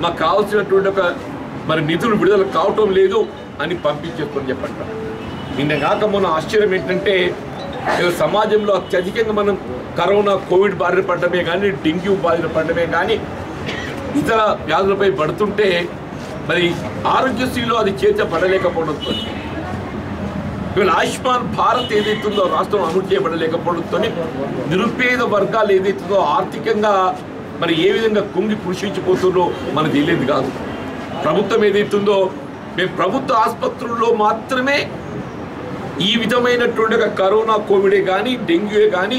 మాకు కావాల్సినటువంటి ఒక మరి నిధులు విడుదల కావటం లేదు. అని పంపించేసుకొని చెప్పండి. నిన్న కాక మొన్న ఆశ్చర్యం ఏంటంటే సమాజంలో అత్యధికంగా మనం కరోనా కోవిడ్ బారిన పడడమే కానీ డెంగ్యూ బారిన పడటమే కానీ ఇతర వ్యాధులపై పడుతుంటే మరి ఆరోగ్యశ్రీలో అది చేత పడలేకపోవడంతో ఇవాళ ఆయుష్మాన్ భారత్ ఏదైతుందో రాష్ట్రం అమలు చేయబడలేకపోవడంతో నిరుపేద వర్గాలు ఏదైతుందో ఆర్థికంగా మరి ఏ విధంగా కుంగి కృషించిపోతుందో మనకు తెలియదు కాదు. ప్రభుత్వం ఏదైతుందో మేము ప్రభుత్వ ఆసుపత్రుల్లో మాత్రమే ఈ విధమైనటువంటి కరోనా కోవిడే కానీ డెంగ్యూయే కానీ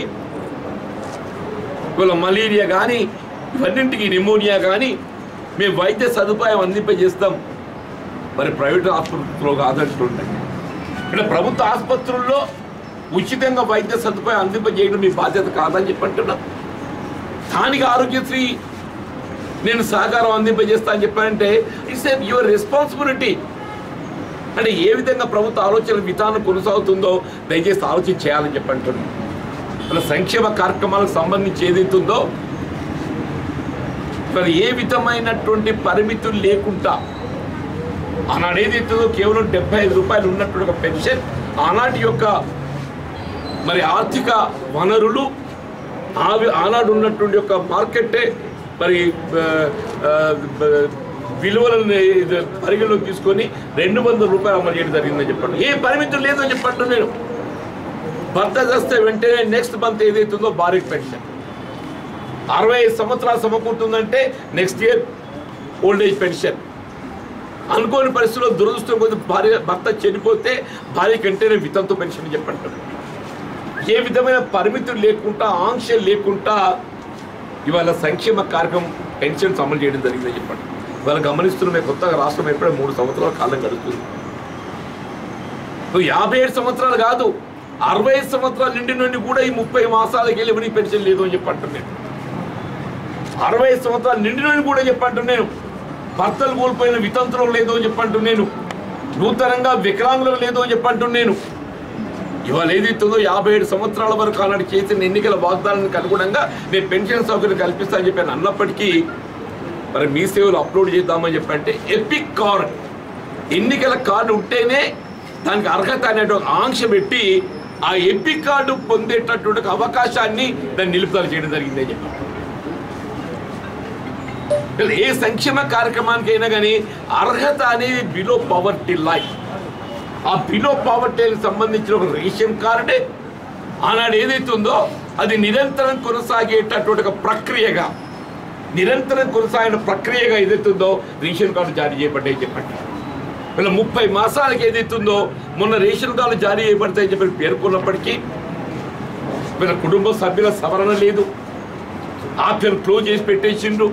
ఇవాళ మలేరియా కానీ ఇవన్నింటికి నిమోనియా కానీ మేము వైద్య సదుపాయం అందింపజేస్తాం. మరి ప్రైవేట్ ఆసుపత్రిలో కాదంటుంటాయి ఇక్కడ ప్రభుత్వ ఆసుపత్రుల్లో ఉచితంగా వైద్య సదుపాయం అందింపజేయడం మీ బాధ్యత కాదని చెప్పి అంటున్నాం. స్థానిక ఆరోగ్యశ్రీ నేను సహకారం అందింపజేస్తా అని చెప్పానంటే ఇట్స్ యువర్ రెస్పాన్సిబిలిటీ. అంటే ఏ విధంగా ప్రభుత్వ ఆలోచన విధానం కొనసాగుతుందో దయచేసి ఆలోచన చేయాలని చెప్పంటున్నాను మన సంక్షేమ కార్యక్రమాలకు సంబంధించి ఏదైతుందో మరి ఏ విధమైనటువంటి పరిమితులు లేకుండా ఆనాడు ఏదైతుందో కేవలం డెబ్బై ఐదు రూపాయలు ఉన్నటువంటి ఒక పెన్షన్ ఆనాటి యొక్క మరి ఆర్థిక వనరులు ఆవి ఆనాడు ఉన్నటువంటి యొక్క మార్కెట్టే మరి విలువలను పరిగణలోకి తీసుకొని రెండు వందల రూపాయలు అమలు చేయడం జరిగిందని చెప్పండి. ఏ పరిమితులు లేదని చెప్పండి నేను. భర్త చేస్తే వెంటనే నెక్స్ట్ మంత్ ఏదైతుందో భారీ పెన్షన్. అరవై ఐదు సంవత్సరాలు సమకూరుతుందంటే next year old age pension. అనుకోని పరిస్థితుల్లో దురదృష్టం కొద్ది భార్య భర్త చనిపోతే భార్యకి వెంటనే వితంతు పెన్షన్ చెప్పంటారు ఏ విధమైన పరిమితులు లేకుండా ఆంక్షలు లేకుండా ఇవాళ సంక్షేమ కార్యక్రమం పెన్షన్స్ అమలు చేయడం జరిగిందని చెప్పండి. ఇవాళ గమనిస్తున్న కొత్తగా రాష్ట్రం ఏర్పడే మూడు సంవత్సరాల కాలం గడుపుతుంది నువ్వు యాభై ఏడు సంవత్సరాలు కాదు అరవై ఐదు సంవత్సరాల నిండి నుండి కూడా ఈ ముప్పై మాసాలకి వెళ్ళి ఎవరికి పెన్షన్ లేదు అని చెప్పంటాను నేను అరవై ఐదు సంవత్సరాల నిండి నుండి కూడా చెప్పంటాను నేను భర్తలు కోల్పోయిన వితంత్రం లేదు అని చెప్పంటూ నేను నూతనంగా వికలాంగులం లేదు అని చెప్పంటూ నేను ఇవాళ ఏదైతుందో యాభై ఏడు సంవత్సరాల వరకు ఆనాడు చేసిన ఎన్నికల వాగ్దానానికి అనుగుణంగా నేను పెన్షన్ సౌకర్యం కల్పిస్తానని చెప్పాను అన్నప్పటికీ మరి మీ సేవలు అప్లోడ్ చేద్దామని చెప్పంటే ఎపిక్ కార్డ్ ఎన్నికల కార్డు ఉంటేనే దానికి అర్హత అనేటువంటి ఆంక్ష పెట్టి ఆ ఎపిక్ కార్డు పొందేటటువంటి అవకాశాన్ని దాన్ని నిలుపుదల చేయడం జరిగిందని చెప్పాను ఏ సంక్షేమ కార్యక్రమానికైనా కానీ అర్హత అనేది బిలో పవర్టీ లైఫ్ ఆ బిలో పవర్టీకి సంబంధించిన ఒక రేషన్ కార్డే. ఆనాడు ఏదైతే ఉందో అది నిరంతరం కొనసాగేటటువంటి ఒక ప్రక్రియగా నిరంతరం కొనసాగిన ప్రక్రియగా ఏదైతుందో రేషన్ కార్డు జారీ చేయబడ్డాయి చెప్పండి. వీళ్ళ ముప్పై మాసాలకు ఏదైతుందో మొన్న రేషన్ కార్డు జారీ చేయబడతాయని చెప్పి పేర్కొన్నప్పటికీ వీళ్ళ కుటుంబ సభ్యుల సవరణ లేదు. ఆప్షన్ క్లోజ్ చేసి పెట్టేసిండ్రు.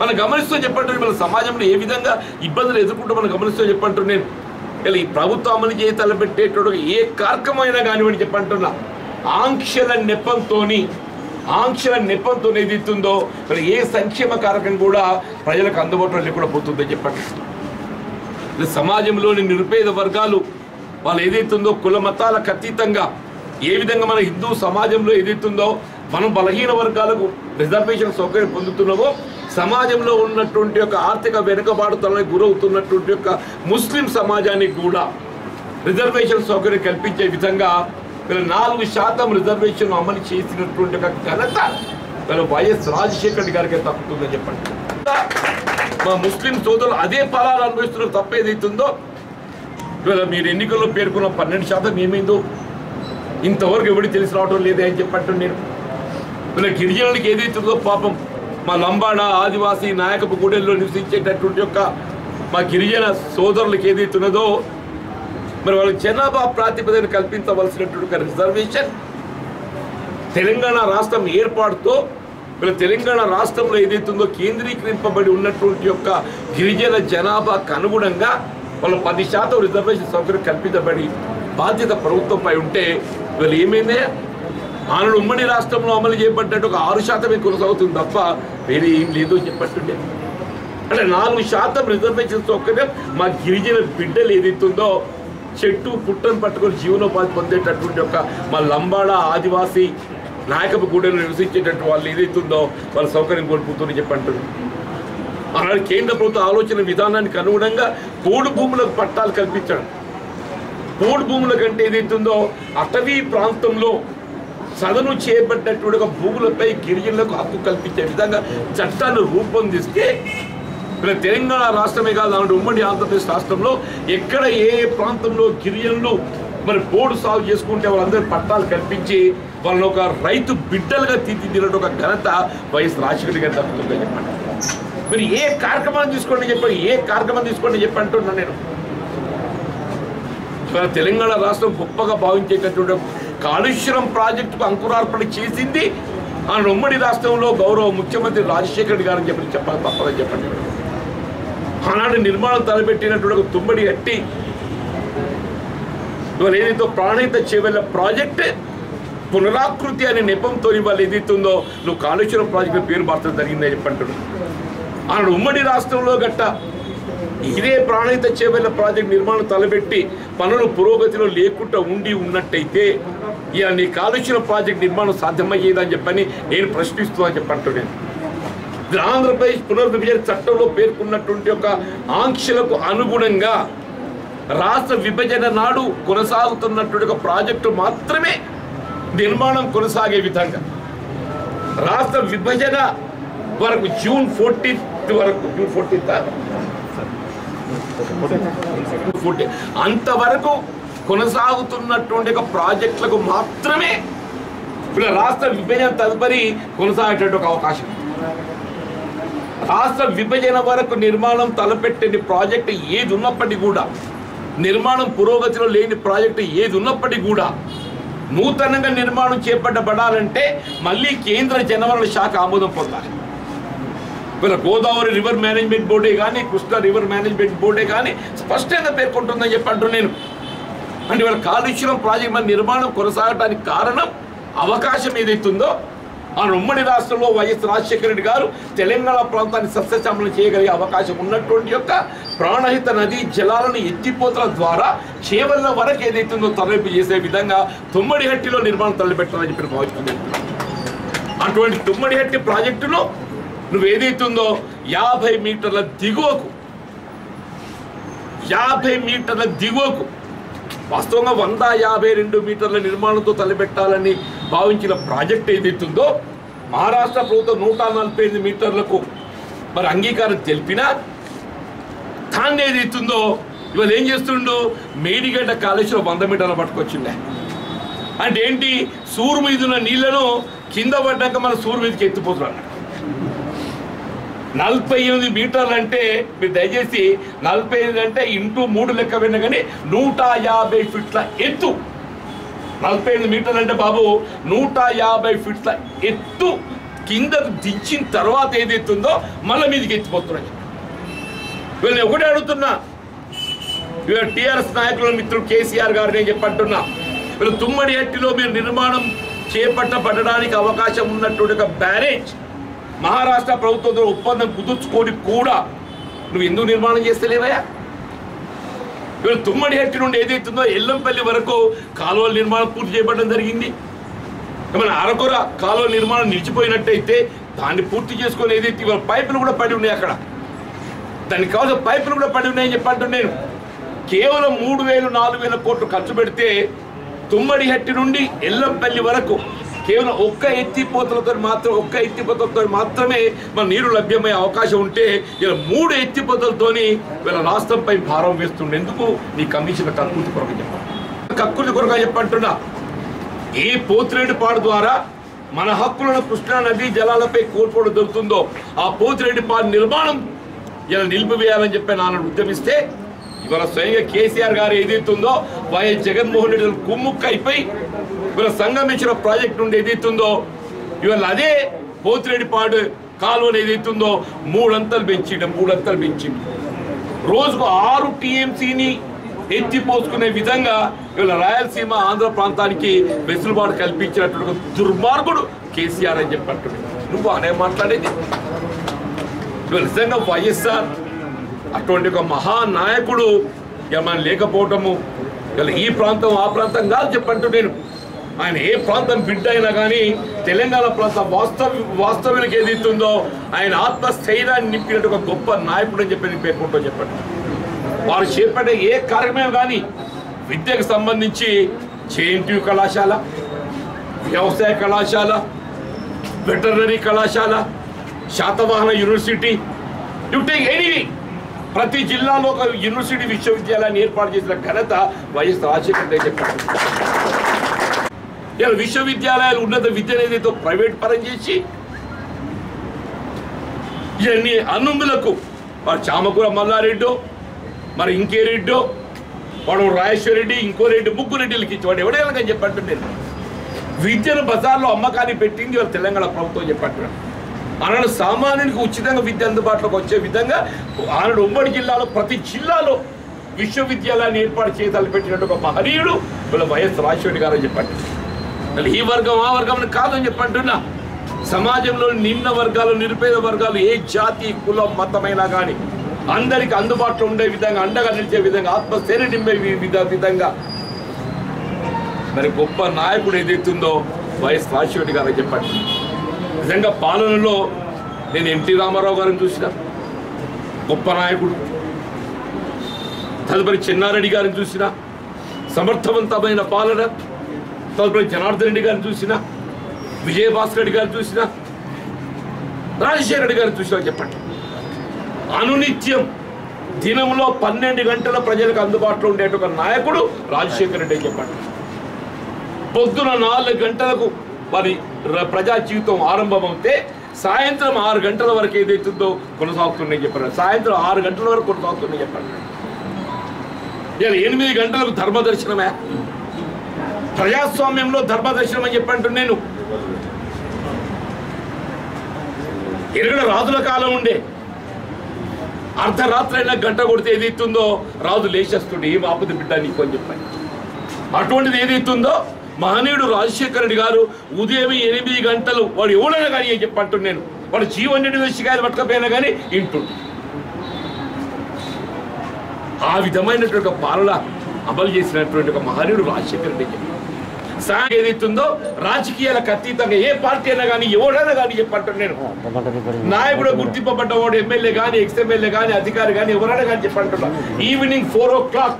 మనం గమనిస్తూ చెప్పండి మన సమాజంలో ఏ విధంగా ఇబ్బందులు ఎదుర్కొంటూ మనం గమనిస్తూ చెప్పంటూ నేను. ఇలా ఈ ప్రభుత్వం అమలు చేసి తలపెట్టేటటువంటి ఏ కార్యక్రమం అయినా కానివ్వండి చెప్పంటున్నా. ఆంక్షల నెపంతోని ఆంక్షల నెపంతో ఏదైతుందో మరి ఏ సంక్షేమ కార్యక్రమం కూడా ప్రజలకు అందుబాటులో లేకుండా పోతుందని చెప్పండి. ఇది సమాజంలోని నిరుపేద వర్గాలు వాళ్ళు ఏదైతుందో కుల మతాలకు అతీతంగా ఏ విధంగా మన హిందూ సమాజంలో ఏదైతుందో మనం బలహీన వర్గాలకు రిజర్వేషన్ సౌకర్యం పొందుతున్నామో సమాజంలో ఉన్నటువంటి యొక్క ఆర్థిక వెనుకబాటుతలకు గురవుతున్నటువంటి యొక్క ముస్లిం సమాజానికి కూడా రిజర్వేషన్ సౌకర్యం కల్పించే విధంగా వీళ్ళ నాలుగు శాతం రిజర్వేషన్ అమలు చేసినటువంటి ఒక ఘనత వీళ్ళ వైఎస్ రాజశేఖర్ రెడ్డి గారికి తప్పుతుందని చెప్పండి. మా ముస్లిం సోదరులు అదే ఫలాలు అనుభవిస్తున్నారు తప్ప ఏదైతుందో? ఇవాళ మీరు ఎన్నికల్లో పేర్కొన్న పన్నెండు శాతం ఏమైందో ఇంతవరకు ఎవరికి తెలిసి రావడం లేదే అని చెప్పట్టు నేను. ఇలా గిరిజనులకి ఏదైతుందో పాపం మా లంబాడ ఆదివాసీ నాయకపు గూడెల్లో నివసించేటటువంటి యొక్క మా గిరిజన సోదరులకు ఏదైతున్నదో మరి వాళ్ళకి జనాభా ప్రాతిపదికన కల్పించవలసినటువంటి రిజర్వేషన్ తెలంగాణ రాష్ట్రం ఏర్పాటుతో వీళ్ళ తెలంగాణ రాష్ట్రంలో ఏదైతుందో కేంద్రీకరింపబడి ఉన్నటువంటి యొక్క గిరిజన జనాభాకు అనుగుణంగా వాళ్ళ పది శాతం రిజర్వేషన్ సౌకర్యం కల్పించబడి బాధ్యత ప్రభుత్వంపై ఉంటే వీళ్ళు ఏమైంది? ఆనాడు ఉమ్మడి రాష్ట్రంలో అమలు చేయబడ్డట్టు ఒక ఆరు శాతమే కొనసాగుతుంది తప్ప వేరే ఏం లేదు అని చెప్పట్టుండే. అంటే నాలుగు శాతం రిజర్వేషన్ సౌకర్యం మా గిరిజన బిడ్డలు ఏదైతుందో చెట్టు పుట్టను పట్టుకొని జీవనోపాధి పొందేటటువంటి ఒక మా లంబాడ ఆదివాసీ నాయకపు గూడెలు నివసించేటట్టు వాళ్ళు ఏదైతుందో వాళ్ళ సౌకర్యం కోల్పోతుందని చెప్పంటారు అలాగే కేంద్ర ప్రభుత్వ ఆలోచన విధానానికి అనుగుణంగా పోడు భూములకు పట్టాలు కల్పించడం పోడు భూముల కంటే ఏదైతుందో అటవీ ప్రాంతంలో సదను చేపట్టినటువంటి ఒక భూములపై గిరిజనులకు హక్కు కల్పించే విధంగా చట్టాన్ని రూపొందిస్తే ఇలా తెలంగాణ రాష్ట్రమే కాదు అలాంటి ఉమ్మడి ఆంధ్రప్రదేశ్ రాష్ట్రంలో ఎక్కడ ఏ ఏ ప్రాంతంలో గిరిజనులు మరి బోర్డు సాగు చేసుకుంటే వాళ్ళందరూ పట్టాలు కల్పించి వాళ్ళని ఒక రైతు బిడ్డలుగా తీర్చిదిద్దినట్టు ఒక ఘనత వైఎస్ రాజశేఖర్ గారు తప్పుతుందని చెప్పండి. మీరు ఏ కార్యక్రమాన్ని తీసుకోండి చెప్పండి ఏ కార్యక్రమం తీసుకోండి చెప్పి అంటున్నాను నేను. ఇవాళ తెలంగాణ రాష్ట్రం గొప్పగా భావించేటటువంటి కాళేశ్వరం ప్రాజెక్టుకు అంకురార్పణ చేసింది. ఆ ఉమ్మడి రాష్ట్రంలో గౌరవ ముఖ్యమంత్రి రాజశేఖర్ గారని చెప్పి చెప్పాలి తప్పదని చెప్పండి. ఆనాడు నిర్మాణం తలపెట్టినటువంటి ఒక తుమ్మడి హట్టి. ఇవాళ ఏదైతే ప్రాణహిత చేవెళ్ళ ప్రాజెక్ట్ పునరాకృతి అనే నెపంతో ఇవాళ ఏదైతుందో నువ్వు కాళేశ్వరం ప్రాజెక్టు పేరు మార్చడం జరిగిందని చెప్పంటున్నావు ఆనాడు ఉమ్మడి రాష్ట్రంలో గట్ట ఇదే ప్రాణహిత చేపల ప్రాజెక్ట్ నిర్మాణం తలబెట్టి పనులు పురోగతిలో లేకుండా ఉండి ఉన్నట్టయితే ఇలా నీ కాలుష్యం ప్రాజెక్ట్ నిర్మాణం సాధ్యమయ్యేదని చెప్పని నేను ప్రశ్నిస్తూ అని చెప్పంటున్నాను ఆంధ్రప్రదేశ్ పునర్విభజన చట్టంలో పేర్కొన్నటువంటి ఒక ఆంక్షలకు అనుగుణంగా రాష్ట్ర విభజన నాడు కొనసాగుతున్నటువంటి ఒక ప్రాజెక్టు మాత్రమే నిర్మాణం కొనసాగే విధంగా. రాష్ట్ర విభజన వరకు జూన్ ఫోర్టీన్త్ వరకు జూన్ ఫోర్టీన్త్ అంతవరకు కొనసాగుతున్నటువంటి ఒక ప్రాజెక్టులకు మాత్రమే ఇప్పుడు రాష్ట్ర విభజన తదుపరి కొనసాగేటువంటి ఒక అవకాశం. రాష్ట్ర విభజన వరకు నిర్మాణం తలపెట్టని ప్రాజెక్టు ఏది ఉన్నప్పటికీ కూడా నిర్మాణం పురోగతిలో లేని ప్రాజెక్టు ఏది ఉన్నప్పటికీ కూడా నూతనంగా నిర్మాణం చేపట్టబడాలంటే మళ్ళీ కేంద్ర జనవరుల శాఖ ఆమోదం పొందాలి. వీళ్ళ గోదావరి రివర్ మేనేజ్మెంట్ బోర్డే కానీ కృష్ణా రివర్ మేనేజ్మెంట్ బోర్డే కానీ స్పష్టంగా పేర్కొంటుందని చెప్పి నేను. అంటే వీళ్ళ కాలుష్యం ప్రాజెక్ట్ మన నిర్మాణం కొనసాగడానికి కారణం అవకాశం ఏదైతుందో ఆ ఉమ్మడి రాష్ట్రంలో వైఎస్ రాజశేఖర రెడ్డి గారు తెలంగాణ ప్రాంతాన్ని సస్యశ్యామలం చేయగలిగే అవకాశం ఉన్నటువంటి యొక్క ప్రాణహిత నదీ జలాలను ఎత్తిపోతల ద్వారా చేవల్ల వరకు ఏదైతుందో తరలింపు చేసే విధంగా తుమ్మడిహట్టిలో నిర్మాణం తరలిపెట్టాలని చెప్పి భావిస్తుంది అటువంటి తుమ్మడిహట్టి ప్రాజెక్టులో నువ్వు ఏదైతుందో యాభై మీటర్ల దిగువకు యాభై మీటర్ల దిగువకు వాస్తవంగా వంద యాభై రెండు మీటర్ల నిర్మాణంతో తలపెట్టాలని భావించిన ప్రాజెక్ట్ ఏదైతుందో మహారాష్ట్ర ప్రభుత్వం నూట నలభై ఐదు మీటర్లకు మరి అంగీకారం తెలిపినా దాన్ని ఏదైతుందో ఇవాళ ఏం చేస్తుండు? మేడిగడ్డ కాళేశ్వరం వంద మీటర్లు పట్టుకొచ్చిండే. అంటే ఏంటి? సూరు మీద ఉన్న నీళ్ళను కింద పడ్డాక మన సూరు మీదకి ఎత్తిపోతున్నాడు నలభై ఎనిమిది మీటర్లు అంటే మీరు దయచేసి నలభై ఎనిమిది అంటే ఇంటూ మూడు లెక్క విన్న కానీ నూట యాభై ఫిట్ల ఎత్తు. నలభై ఎనిమిది మీటర్లు అంటే బాబు నూట యాభై ఫిట్ల ఎత్తు కిందకు దించిన తర్వాత ఏదైతుందో మళ్ళీ మీదకి ఎత్తిపోతున్నాయి. వీళ్ళని ఒకటే అడుగుతున్నా. వీళ్ళ టీఆర్ఎస్ నాయకుల మిత్రుడు కేసీఆర్ గారు నేను చెప్పంటున్నా. వీళ్ళు తుమ్మడి హట్టిలో మీరు నిర్మాణం చేపట్టబడడానికి అవకాశం ఉన్నటువంటి ఒక బ్యారేజ్ మహారాష్ట్ర ప్రభుత్వంతో ఒప్పందం కుదుర్చుకొని కూడా నువ్వు ఎందుకు నిర్మాణం చేస్తలేవయ్యా? ఇప్పుడు తుమ్మడి హట్టి నుండి ఏదైతుందో ఎల్లంపల్లి వరకు కాలువల నిర్మాణం పూర్తి చేయబడడం జరిగింది. మన అరకొర కాలువ నిర్మాణం నిలిచిపోయినట్టయితే దాన్ని పూర్తి చేసుకొని ఏదైతే ఇవాళ పైపులు కూడా పడి ఉన్నాయి అక్కడ. దానికి కావాల్సిన పైపులు కూడా పడి ఉన్నాయని చెప్పంటు నేను. కేవలం మూడు వేలు నాలుగు వేల కోట్లు ఖర్చు పెడితే తుమ్మడి హట్టి నుండి ఎల్లంపల్లి వరకు కేవలం ఒక్క ఎత్తిపోతలతో మాత్రం ఒక్క ఎత్తిపోతలతో మాత్రమే మన నీరు లభ్యమయ్యే అవకాశం ఉంటే ఇలా మూడు ఎత్తిపోతలతోని వీళ్ళ రాష్ట్రంపై భారం వేస్తుండే ఎందుకు? నీ కమిషన్ కక్కుర్తి కొరకు చెప్పండి. కక్కుర్తి కొరకు చెప్పంటున్నా ఏ పోతిరెడ్డి పాడు ద్వారా మన హక్కులను కృష్ణా నదీ జలాలపై కోల్పోవడం దొరుకుతుందో ఆ పోతిరెడ్డి పాడు నిర్మాణం ఇలా నిలిపివేయాలని చెప్పి నాన్న ఉద్యమిస్తే ఇవాళ స్వయంగా కేసీఆర్ గారు ఏదైతుందో వైఎస్ జగన్మోహన్ రెడ్డి కుమ్ముక్క అయిపోయి ఇవాళ సంగమించిన ప్రాజెక్ట్ నుండి ఏదైతుందో ఇవాళ అదే పోతిరెడ్డిపాడు కాలువలు ఏదైతుందో మూడంతలు పెంచిండు మూడంతలు పెంచిండు. రోజుకు ఆరు టీఎంసీని ఎత్తిపోసుకునే విధంగా ఇవాళ రాయలసీమ ఆంధ్ర ప్రాంతానికి వెసులుబాటు కల్పించినటువంటి దుర్మార్గుడు కేసీఆర్ అని చెప్పట్టు నువ్వు అనే మాట్లాడేది. ఇవాళ నిజంగా వైఎస్ఆర్ అటువంటి ఒక మహానాయకుడు ఇక మనం లేకపోవటము ఇవాళ ఈ ప్రాంతం ఆ ప్రాంతం కాదు చెప్పంటూ నేను. ఆయన ఏ ప్రాంతం బిడ్డ అయినా కానీ తెలంగాణ ప్రాంతం వాస్తవ వాస్తవానికి ఏది ఇస్తుందో ఆయన ఆత్మస్థైర్యాన్ని నింపినట్టు ఒక గొప్ప నాయకుడు అని చెప్పి నేను పేర్కొంటూ చెప్పండి. వారు చేపట్టే ఏ కార్యక్రమం కానీ విద్యకు సంబంధించి జేఎన్టీ కళాశాల వ్యవసాయ కళాశాల వెటర్నరీ కళాశాల శాతవాహన యూనివర్సిటీ యు టేక్ ఎనీవి ప్రతి జిల్లాలో ఒక యూనివర్సిటీ విశ్వవిద్యాలయాన్ని ఏర్పాటు చేసిన ఘనత వైఎస్ రాజశేఖర్ రెడ్డి చెప్పారు విశ్వవిద్యాలయాలు ఉన్నత విద్య ఏదైతే ప్రైవేట్ పరం చేసి ఇవన్నీ అన్నుములకు వాడు చామకూర మల్లారెడ్డో మరి ఇంకే రెడ్డో వాడు రాజేశ్వర రెడ్డి ఇంకో రెడ్డి ముగ్గురు రెడ్డిలకి ఇచ్చి వాడు ఎవడేలాగని చెప్పంటున్నాను విద్యను బజార్లో అమ్మకాన్ని పెట్టింది వాళ్ళు తెలంగాణ ప్రభుత్వం చెప్పంటున్నాను ఆనాడు సామాన్యునికి ఉచితంగా విద్య అందుబాటులోకి వచ్చే విధంగా ఆనాడు ఉమ్మడి జిల్లాలో ప్రతి జిల్లాలో విశ్వవిద్యాలయాన్ని ఏర్పాటు చేయదలు పెట్టినట్టు ఒక మహనీయుడు వీళ్ళ వైఎస్ రాజశేఖర్ గారు అని చెప్పండి. ఈ వర్గం ఆ వర్గం అని కాదని చెప్పంటున్నా సమాజంలో నిమ్న వర్గాలు నిరుపేద వర్గాలు ఏ జాతి కులం మతమైనా కానీ అందరికి అందుబాటులో ఉండే విధంగా అండగా నిలిచే విధంగా ఆత్మశైలి నింపే విధంగా మరి గొప్ప నాయకుడు ఏదైతుందో వైఎస్ రాజశేఖర్ గారు చెప్పండి. నిజంగా పాలనలో నేను ఎన్టీ రామారావు గారిని చూసిన గొప్ప నాయకుడు. తదుపరి చిన్నారెడ్డి గారిని చూసిన సమర్థవంతమైన పాలన. తదుపరి జనార్దన్ రెడ్డి గారిని చూసినా విజయభాస్కర్ రెడ్డి గారిని చూసినా రాజశేఖర రెడ్డి గారిని చూసినా చెప్పండి. అనునిత్యం దినంలో పన్నెండు గంటల ప్రజలకు అందుబాటులో ఉండేట ఒక నాయకుడు రాజశేఖర రెడ్డి అని చెప్పండి. పొద్దున నాలుగు గంటలకు మరి ప్రజా జీవితం ఆరంభమవుతే సాయంత్రం ఆరు గంటల వరకు ఏదైతుందో కొనసాగుతున్నాయి చెప్పారు సాయంత్రం ఆరు గంటల వరకు కొనసాగుతున్నాయి చెప్పండి. ఇలా ఎనిమిది గంటలకు ధర్మదర్శనమే. ప్రజాస్వామ్యంలో ధర్మదర్శనం అని చెప్పంటు నేను ఎరగడ రాజుల కాలం ఉండే. అర్ధరాత్రి అయినా గంట కొడితే ఏది ఇస్తుందో రాజు లేచేస్తుండే ఏం ఆపద బిడ్డ నీకు అని చెప్పాను. అటువంటిది ఏదైతుందో మహనీయుడు రాజశేఖర రెడ్డి గారు ఉదయం ఎనిమిది గంటలు వాడు ఎవడైనా కానీ ఏం చెప్పంటున్నాను నేను వాడు జీవన్ రెడ్డి మీద పట్టకపోయినా కానీ ఇంటుండు ఆ విధమైనటువంటి పాలన అమలు చేసినటువంటి ఒక మహనీయుడు రాజశేఖర రెడ్డి సాయం ఏదైతుందో రాజకీయాలకు అతీతంగా ఏ పార్టీ అయినా కానీ ఎవరైనా కానీ చెప్పంటాను నేను. నాయకుడు గుర్తింపబడ్డవాడు ఎమ్మెల్యే కానీ ఎక్స్ ఎమ్మెల్యే కానీ అధికారి కానీ ఎవరైనా కానీ చెప్పంటున్నా evening four o'clock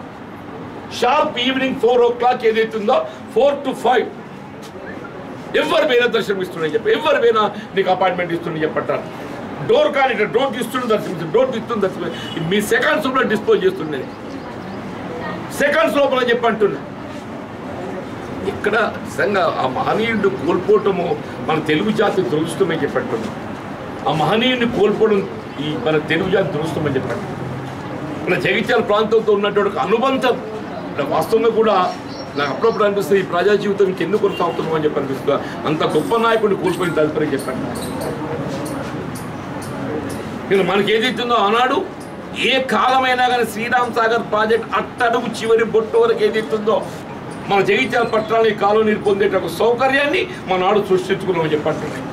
sharp evening four o'clock ఏదైతుందో ఫోర్ టు ఫైవ్ ఎవరి పైన దర్శనం ఇస్తున్నాయి చెప్పి ఎవరి పైన నీకు అపాయింట్మెంట్ ఇస్తుంది చెప్పంటారు. డోర్ కానీ డోర్ తీస్తుంది దర్శనం డోర్ తీస్తుంది దర్శనం. మీ సెకండ్స్లో డిస్పోజ్ చేస్తున్నది సెకండ్స్ లోపల చెప్పంటున్నా. ఇక్కడ నిజంగా ఆ మహనీయుడిని కోల్పోవటము మన తెలుగు జాతి దురుస్తమని చెప్పంటున్నాం ఆ మహనీయుడిని కోల్పోవడం ఈ మన తెలుగు జాతి దురుస్తమని చెప్పట్టు మన జగిత్యాల ప్రాంతంతో ఉన్నటువంటి అనుబంధం వాస్తవంగా కూడా నాకు అప్పుడప్పుడు అనిపిస్తుంది ఈ ప్రజా జీవితం ఎందుకు కొనసాగుతున్నాం అని చెప్పి అనిపిస్తుంది. అంత గొప్ప నాయకుడిని కోల్పోయిన తదుపరి చెప్పండి. ఇక మనకి ఏదైతుందో ఆనాడు ఏ కాలమైనా కానీ శ్రీరామ్ సాగర్ ప్రాజెక్ట్ అట్టడుగు చివరి బొట్టు వరకు ఏదైతుందో మన జగిత్యాల పట్టణాన్ని కాలువ నీరు పొందేట ఒక సౌకర్యాన్ని మనాడు సృష్టించుకున్నామని చెప్పంటున్నాయి.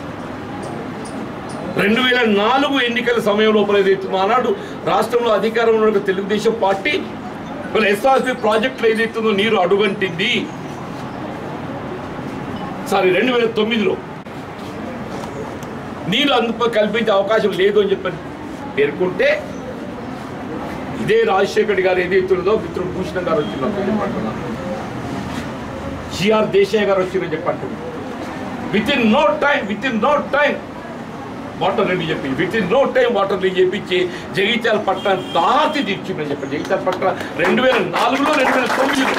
రెండు వేల నాలుగు ఎన్నికల సమయం లోపల ఏదైతే ఆనాడు రాష్ట్రంలో అధికారంలో ఉన్న తెలుగుదేశం పార్టీ వీళ్ళ ఎస్ఆర్సీ ప్రాజెక్టులు ఏదైతుందో నీరు అడుగంటింది. సారీ రెండు వేల తొమ్మిదిలో నీళ్ళు అందుకు కల్పించే అవకాశం లేదు అని చెప్పని పేర్కొంటే ఇదే రాజశేఖర్ గారు ఏదైతుందో మిత్రుడు భూషణ్ గారు వచ్చినప్పుడు జిఆర్ దేశాయ్ గారు వచ్చిందని చెప్పంటున్నారు within no time within no time water Reddy చెప్పి విత్ ఇన్ నో టైం వాటర్ రెడ్డి చెప్పించి జగిత్యాల పట్టణ దాతి తీర్చిందని చెప్పి జగిత్యాల పట్టణ రెండు వేల నాలుగులో రెండు వేల తొమ్మిదిలో.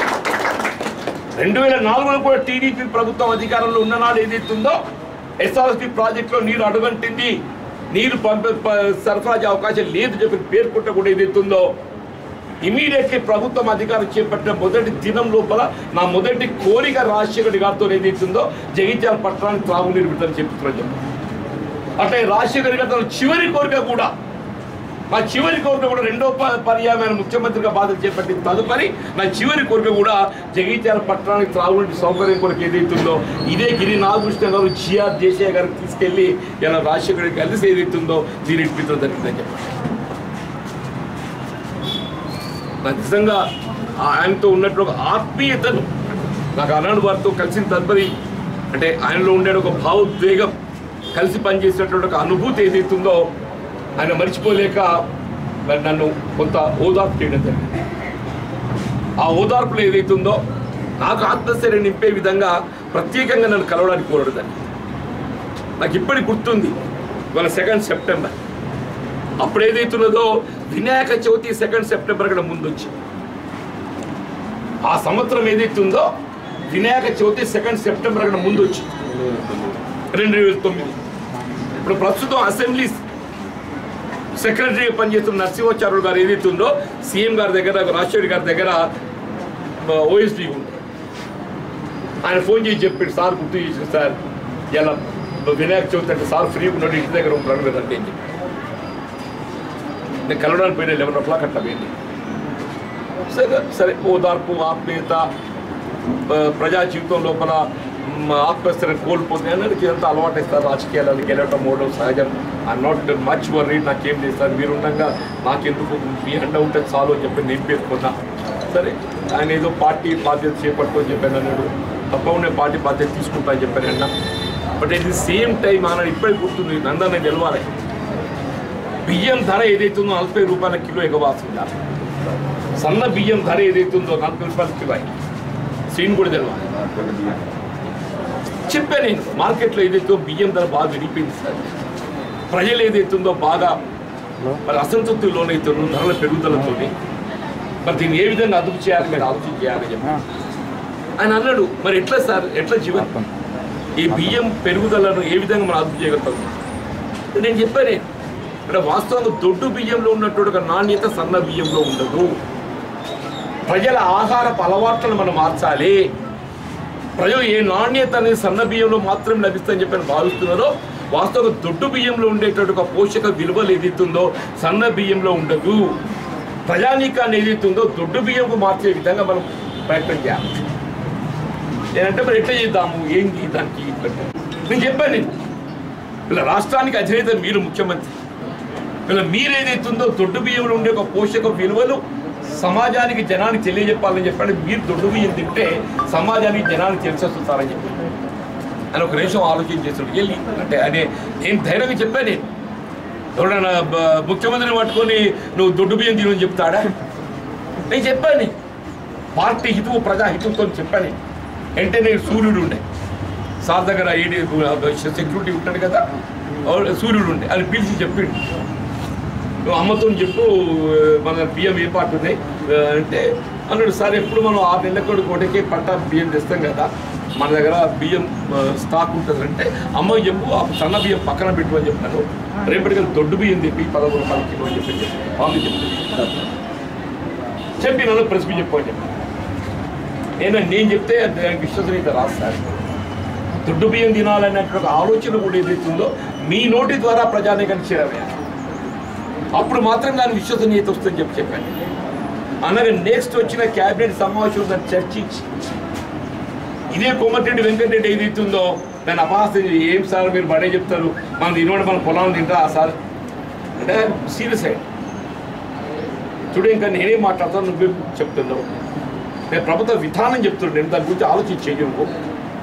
రెండు వేల నాలుగులో కూడా టీడీపీ ప్రభుత్వం అధికారంలో ఉన్ననాడు ఏదైతుందో ఎస్ఆర్ఎస్పి ప్రాజెక్టులో నీరు అడుగంటింది నీరు పంపే ప- సరఫరా అవకాశం లేదు చెప్పి పేర్కొంటే కూడా ఏదైతుందో ఇమీడియట్లీ ప్రభుత్వం అధికారం చేపట్టిన మొదటి దినం లోపల నా మొదటి కోరిక రాజశేఖర్ గారితో ఏదైతుందో జగిత్యాల పట్టణానికి త్రాగునీరు విడుదల చెప్తున్నారు అట్లా రాజశేఖర్ గారి చివరి కోరిక కూడా నా చివరి కోరిక కూడా రెండో ప- పర్యాయమైన ముఖ్యమంత్రిగా బాధ్యత చేపట్టి తదుపరి నా చివరి కోరిక కూడా జగిత్యాల పట్టణానికి త్రాగునీటి సౌకర్యం కొరకు ఏదైతుందో ఇదే గిరి నాగకృష్ణ గారు జిఆర్ జేసయ్య గారికి తీసుకెళ్ళి ఇలా రాజశేఖర్ గారికి కలిసి ఏదైతుందో దీని ఇప్పించడం జరిగిందని చెప్పారు నిజంగా ఆ ఆయనతో ఉన్నట్టు ఒక ఆత్మీయతను నాకు ఆనాడు వారితో కలిసిన తదుపరి అంటే ఆయనలో ఉండే ఒక భావోద్వేగం కలిసి పనిచేసినటువంటి ఒక అనుభూతి ఏదైతుందో ఆయన మర్చిపోలేక మరి నన్ను కొంత ఓదార్పు చేయడం జరిగింది. ఆ ఓదార్పులో ఏదైతుందో నాకు ఆత్మస్థైర్యం నింపే విధంగా ప్రత్యేకంగా నన్ను కలవడానికి కోరడం జరిగింది. నాకు ఇప్పటికి గుర్తుంది ఇవాళ సెకండ్ సెప్టెంబర్ అప్పుడు ఏదైతున్నదో వినాయక చవితి సెకండ్ సెప్టెంబర్ కూడా ముందు వచ్చి ఆ సంవత్సరం ఏదైతుందో వినాయక చవితి సెకండ్ సెప్టెంబర్ కూడా ముందు వచ్చి రెండు వేల తొమ్మిది. ఇప్పుడు ప్రస్తుతం అసెంబ్లీ సెక్రటరీ పనిచేస్తున్న నరసింహాచార్యులు గారు ఏదైతుందో సీఎం గారి దగ్గర రాజశేఖర్ గారి దగ్గర ఓఎస్డీ ఉంది. ఆయన ఫోన్ చేసి చెప్పాడు సార్ గుర్తు చేసిన సార్ ఇలా వినాయక చవితి అంటే సార్ ఫ్రీ ఉన్నాడు ఇంటి దగ్గర ఉంటాడు కదండి అని చెప్పి. నేను కలవడానికి పోయినా లెవెన్ ఓ క్లాక్ అట్లా పోయింది. సరే సరే ఓదార్పు ఆత్మీయత ప్రజా జీవితం లోపల మ్, ఆత్మస్థైర్యం కోల్పోతుంది అనేది ఇదంతా అలవాటు ఇస్తారు రాజకీయాలు గెలవటం ఓడడం సహజం. ఐ నాట్ మచ్ వర్రీ నాకేం చేస్తారు. మీరు ఉండగా నాకెందుకు? మీ అండ ఉంటే చాలు అని చెప్పి నేను పేర్కొన్నా సరే ఆయన ఏదో పార్టీ బాధ్యత చేపట్టుకొని చెప్పాను అన్నాడు. తప్పకుండా పార్టీ బాధ్యత తీసుకుంటా అని చెప్పాను అన్న. But at the same time అన్నాడు ఇప్పటికి గుర్తుంది నందన్న గెలవాలి బియ్యం ధర ఏదైతుందో నలభై రూపాయల కిలో ఎగవాల్సిందా సన్న బియ్యం ధర ఏదైతుందో నలభై రూపాయల కిలో అయింది. సీన్ కూడా తెలవాలి. చెప్పా నేను మార్కెట్లో ఏదైతే బియ్యం ధర బాగా విడిపోయింది సార్. ప్రజలు ఏదైతుందో బాగా మరి అసంతృప్తి లోనైతుందో ధరల పెరుగుదలతో మరి దీన్ని ఏ విధంగా అదుపు చేయాలి మీరు ఆలోచన చేయాలని చెప్పి. ఆయన అన్నాడు మరి ఎట్లా సార్? ఎట్లా జీవనం ఈ బియ్యం పెరుగుదలను ఏ విధంగా మనం అదుపు చేయగలుగుతాం? నేను చెప్పానే అంటే వాస్తవంగా దొడ్డు బియ్యంలో ఉన్నటువంటి ఒక నాణ్యత సన్న బియ్యంలో ఉండదు. ప్రజల ఆహారపు అలవాట్లను మనం మార్చాలి. ప్రజలు ఏ నాణ్యత అనేది సన్న బియ్యంలో మాత్రం లభిస్తుందని చెప్పి భావిస్తున్నారో వాస్తవంగా దొడ్డు బియ్యంలో ఉండేటువంటి ఒక పోషక విలువలు ఏదైతుందో సన్న బియ్యంలో ఉండదు. ప్రజానీకాన్ని ఏదైతుందో దొడ్డు బియ్యంకు మార్చే విధంగా మనం ప్రయత్నం చేయాలి. నేనంటే మరి ఎట్లా చేద్దాము? ఏంటి దానికి? నేను చెప్పాను నేను. ఇలా రాష్ట్రానికి అధినేత మీరు ముఖ్యమంత్రి. ఇలా మీరు ఏదైతుందో దొడ్డు బియ్యంలో ఉండే ఒక పోషక విలువలు సమాజానికి జనానికి తెలియజెప్పాలని చెప్పండి. మీరు దొడ్డు బియ్యం తింటే సమాజానికి జనానికి తెలిసేస్తారని చెప్పి. అని ఒక నిమిషం ఆలోచన చేస్తాడు వెళ్ళి అంటే అదే నేను ధైర్యంగా చెప్పాను నేను. ఎవరైనా ముఖ్యమంత్రిని పట్టుకొని నువ్వు దొడ్డు బియ్యం తినని చెప్తాడా? నేను చెప్పాను పార్టీ హితవు ప్రజా చెప్పాను అంటే నేను. సూర్యుడు ఉండే. సార్ దగ్గర ఏడి సెక్యూరిటీ ఉంటాడు కదా సూర్యుడు ఉండే. అని పిలిచి చెప్పిండు. నువ్వు అమ్మతో చెప్పు మన బియ్యం ఏ పాటు ఉన్నాయి. అంటే అన్నాడు సార్ ఎప్పుడు మనం ఆరు నెలల కోటకే పట్ట పంట బియ్యం తెస్తాం కదా మన దగ్గర బియ్యం స్టాక్ ఉంటుంది. అంటే అమ్మకి చెప్పు ఆ సన్న బియ్యం పక్కన పెట్టు అని చెప్పాను. రేపటికి దొడ్డు బియ్యం తెప్పి పదమూడు పది కిలో అని చెప్పి వాళ్ళు చెప్పి చెప్పి నన్ను ప్రెస్ చెప్పు అని చెప్పాను. నేను నేను చెప్తే దానికి విశ్వసనీయత రాస్తాను సార్. దొడ్డు బియ్యం తినాలనేటువంటి ఆలోచన కూడా ఏదైతుందో మీ నోటి ద్వారా ప్రజానీకానికి చేరవేయాలి అప్పుడు మాత్రం దాని విశ్వసనీయత వస్తుందని చెప్పి చెప్పాను. అనగా నెక్స్ట్ వచ్చిన క్యాబినెట్ సమావేశం దాన్ని చర్చించి. ఇదే కోమటిరెడ్డి వెంకటరెడ్డి ఏదైతుందో దాన్ని అపహాస్యం చేసి, ఏం సార్ మీరు బడే చెప్తారు? మనం తినడం మన పొలం తింటా సార్? అంటే సీరియస్ అయ్యి చూడు ఇంకా నేనేం మాట్లాడతాను నువ్వే చెప్తున్నావు. నేను ప్రభుత్వ విధానం చెప్తున్నాను నేను దాని గురించి ఆలోచించి చెయ్యను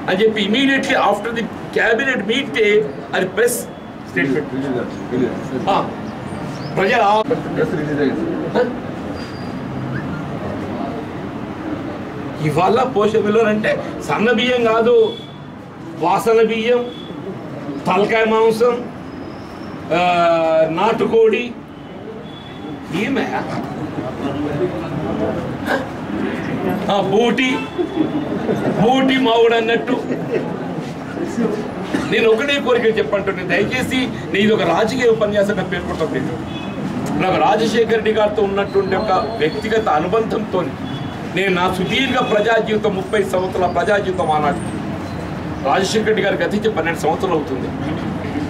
అని చెప్పి immediately after the cabinet meet అది ప్రెస్ స్టేట్మెంట్ ప్రజల ఇవాళ పోషక విలువలు అంటే సన్న బియ్యం కాదు వాసన బియ్యం తలకాయ మాంసం నాటుకోడి. ఏమే బూటి. బూటి మావుడు అన్నట్టు నేను ఒకటే కోరిక చెప్పంటున్నాను దయచేసి నేను ఇది ఒక రాజకీయ ఉపన్యాసంగా పేర్కొంటాను నాకు రాజశేఖర రెడ్డి గారితో ఉన్నటువంటి ఒక వ్యక్తిగత అనుబంధంతో నేను నా సుదీర్ఘ ప్రజా జీవితం ముప్పై సంవత్సరాల ప్రజా జీవితం ఆనాడు. రాజశేఖర రెడ్డి గారికి గతించి పన్నెండు సంవత్సరాలు అవుతుంది.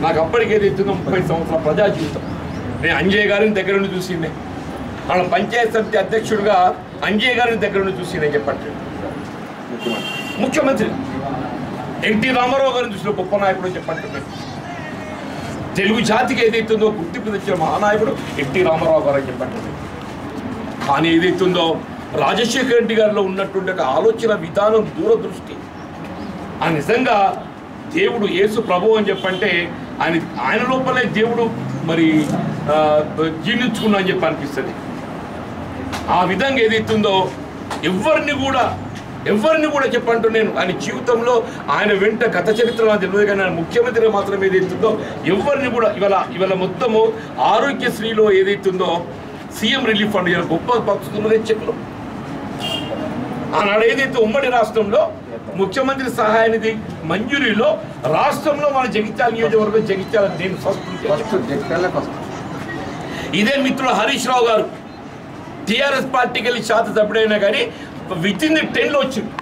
నాకు అప్పటికి ఏదైతుందో ముప్పై సంవత్సరాల ప్రజా జీవితం. నేను అంజయ్ గారిని దగ్గర నుండి చూసిందే. వాళ్ళ పంచాయత్ సమితి అధ్యక్షుడిగా అంజయ్య గారిని దగ్గర నుండి చూసిందే చెప్పండి ముఖ్యమంత్రి. ఎన్టీ రామారావు గారిని చూసిన గొప్ప నాయకుడు చెప్పండి తెలుగు జాతికి ఏదైతుందో గుర్తింపు తెచ్చిన మహానాయకుడు ఎన్టీ రామారావు గారు అని చెప్పండి కానీ ఏదైతుందో రాజశేఖర రెడ్డి గారిలో ఉన్నటువంటి ఒక ఆలోచన విధానం దూరదృష్టి. ఆ నిజంగా దేవుడు యేసు ప్రభు అని చెప్పంటే ఆయన ఆయన లోపలే దేవుడు మరి జీర్ణించుకున్నా అని చెప్పి అనిపిస్తుంది. ఆ విధంగా ఏదైతుందో ఎవరిని కూడా ఎవరిని కూడా చెప్పంటూ నేను ఆయన జీవితంలో ఆయన వెంట గత చరిత్ర నాకు తెలియదు కానీ ఆయన ముఖ్యమంత్రిగా మాత్రం ఏదైతుందో ఎవరిని కూడా ఇవాళ ఇవాళ మొత్తము ఆరోగ్యశ్రీలో ఏదైతుందో సీఎం రిలీఫ్ ఫండ్ ఇలా గొప్ప పరుస్తున్నదే చెట్లు ఆనాడు ఏదైతే ఉమ్మడి రాష్ట్రంలో ముఖ్యమంత్రి సహాయ నిధి మంజూరీలో రాష్ట్రంలో మన జగిత్యాల నియోజకవర్గం జగిత్యాల నేను ఫస్ట్ ఇదే మిత్రుడు హరీష్ రావు గారు. టిఆర్ఎస్ పార్టీకి వెళ్ళి శాత సభ్యుడైనా కానీ విత్ ఇన్ ది టెన్లో వచ్చింది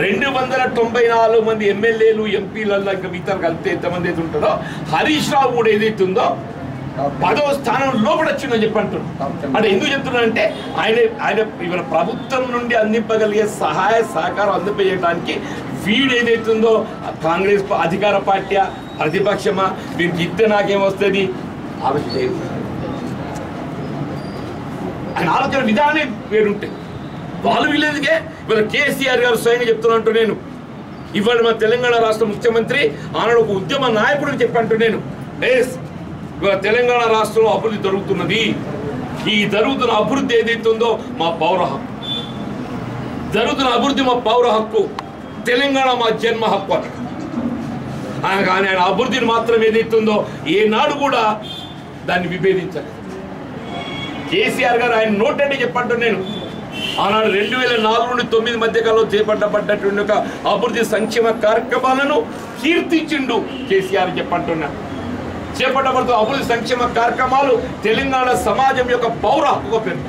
రెండు వందల తొంభై నాలుగు మంది ఎమ్మెల్యేలు ఎంపీలలో ఇంకా మిగతా కలిపితే ఎంతమంది అయితే ఉంటారో హరీష్ రావు కూడా ఏదైతే ఉందో పదవ స్థానం లోపల వచ్చిందని చెప్పి అంటే ఎందుకు చెప్తున్నానంటే ఆయన ఆయన ఇవాళ ప్రభుత్వం నుండి అందింపగలిగే సహాయ సహకారం అందింపజేయడానికి వీడు ఏదైతుందో కాంగ్రెస్ అధికార పార్టీ ప్రతిపక్షమా వీరికి ఇస్తే నాకేమొస్తుంది ఆలోచన ఆయన ఆలోచన విధానమే వేరుంటాయి వాళ్ళు వీళ్ళేందుకే? ఇవాళ కేసీఆర్ గారు స్వయంగా చెప్తున్నట్టు నేను. ఇవాళ మా తెలంగాణ రాష్ట్ర ముఖ్యమంత్రి ఆనాడు ఒక ఉద్యమ నాయకుడు చెప్పంటూ నేను. ఎస్ ఇవాళ తెలంగాణ రాష్ట్రంలో అభివృద్ధి జరుగుతున్నది. ఈ జరుగుతున్న అభివృద్ధి ఏదైతుందో మా పౌర హక్కు. జరుగుతున్న అభివృద్ధి మా పౌర హక్కు. తెలంగాణ మా జన్మ హక్కు అన్నాడు ఆయన కానీ ఆయన అభివృద్ధిని మాత్రం ఏదైతుందో ఏనాడు కూడా దాన్ని విభేదించాలి కేసీఆర్ గారు ఆయన నోటండి చెప్పంటూ నేను. ఆనాడు రెండు వేల నాలుగు నుండి తొమ్మిది మధ్య కాలంలో చేపట్టబడ్డటువంటి ఒక అభివృద్ధి సంక్షేమ కార్యక్రమాలను కీర్తించిండు కేసీఆర్ చెప్పంటున్నాను చేపట్టబడుతున్న అభివృద్ధి సంక్షేమ కార్యక్రమాలు తెలంగాణ సమాజం యొక్క పౌర హక్కు పేరు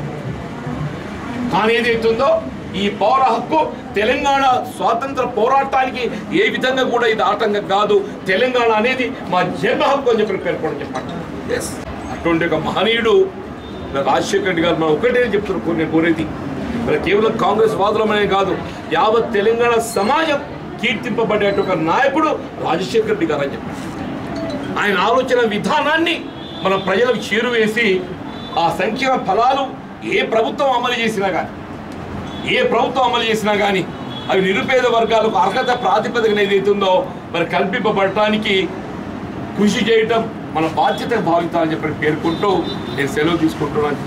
కానీ ఏదైతుందో ఈ పౌర హక్కు తెలంగాణ స్వాతంత్ర పోరాటానికి ఏ విధంగా కూడా ఇది ఆటంకం కాదు. తెలంగాణ అనేది మా జన్మ హక్కు అని చెప్పి పేర్కొనడం చెప్పండి ఎస్ అటువంటి ఒక మహనీయుడు రాజశేఖర రెడ్డి గారు మనం ఒకటే చెప్తున్నారు నేను కోరేది. మరి కేవలం కాంగ్రెస్ వాదులమనే కాదు యావత్ తెలంగాణ సమాజం కీర్తింపబడే ఒక నాయకుడు రాజశేఖర రెడ్డి గారు అని చెప్పారు. ఆయన ఆలోచన విధానాన్ని మన ప్రజలకు చేరువేసి ఆ సంక్షేమ ఫలాలు ఏ ప్రభుత్వం అమలు చేసినా కానీ ఏ ప్రభుత్వం అమలు చేసినా కానీ అవి నిరుపేద వర్గాలకు అర్హత ప్రాతిపదికన ఏదైతుందో మరి కల్పింపబడటానికి కృషి చేయటం మన బాధ్యత భావితామని చెప్పి పేర్కొంటూ నేను సెలవు తీసుకుంటున్నాను.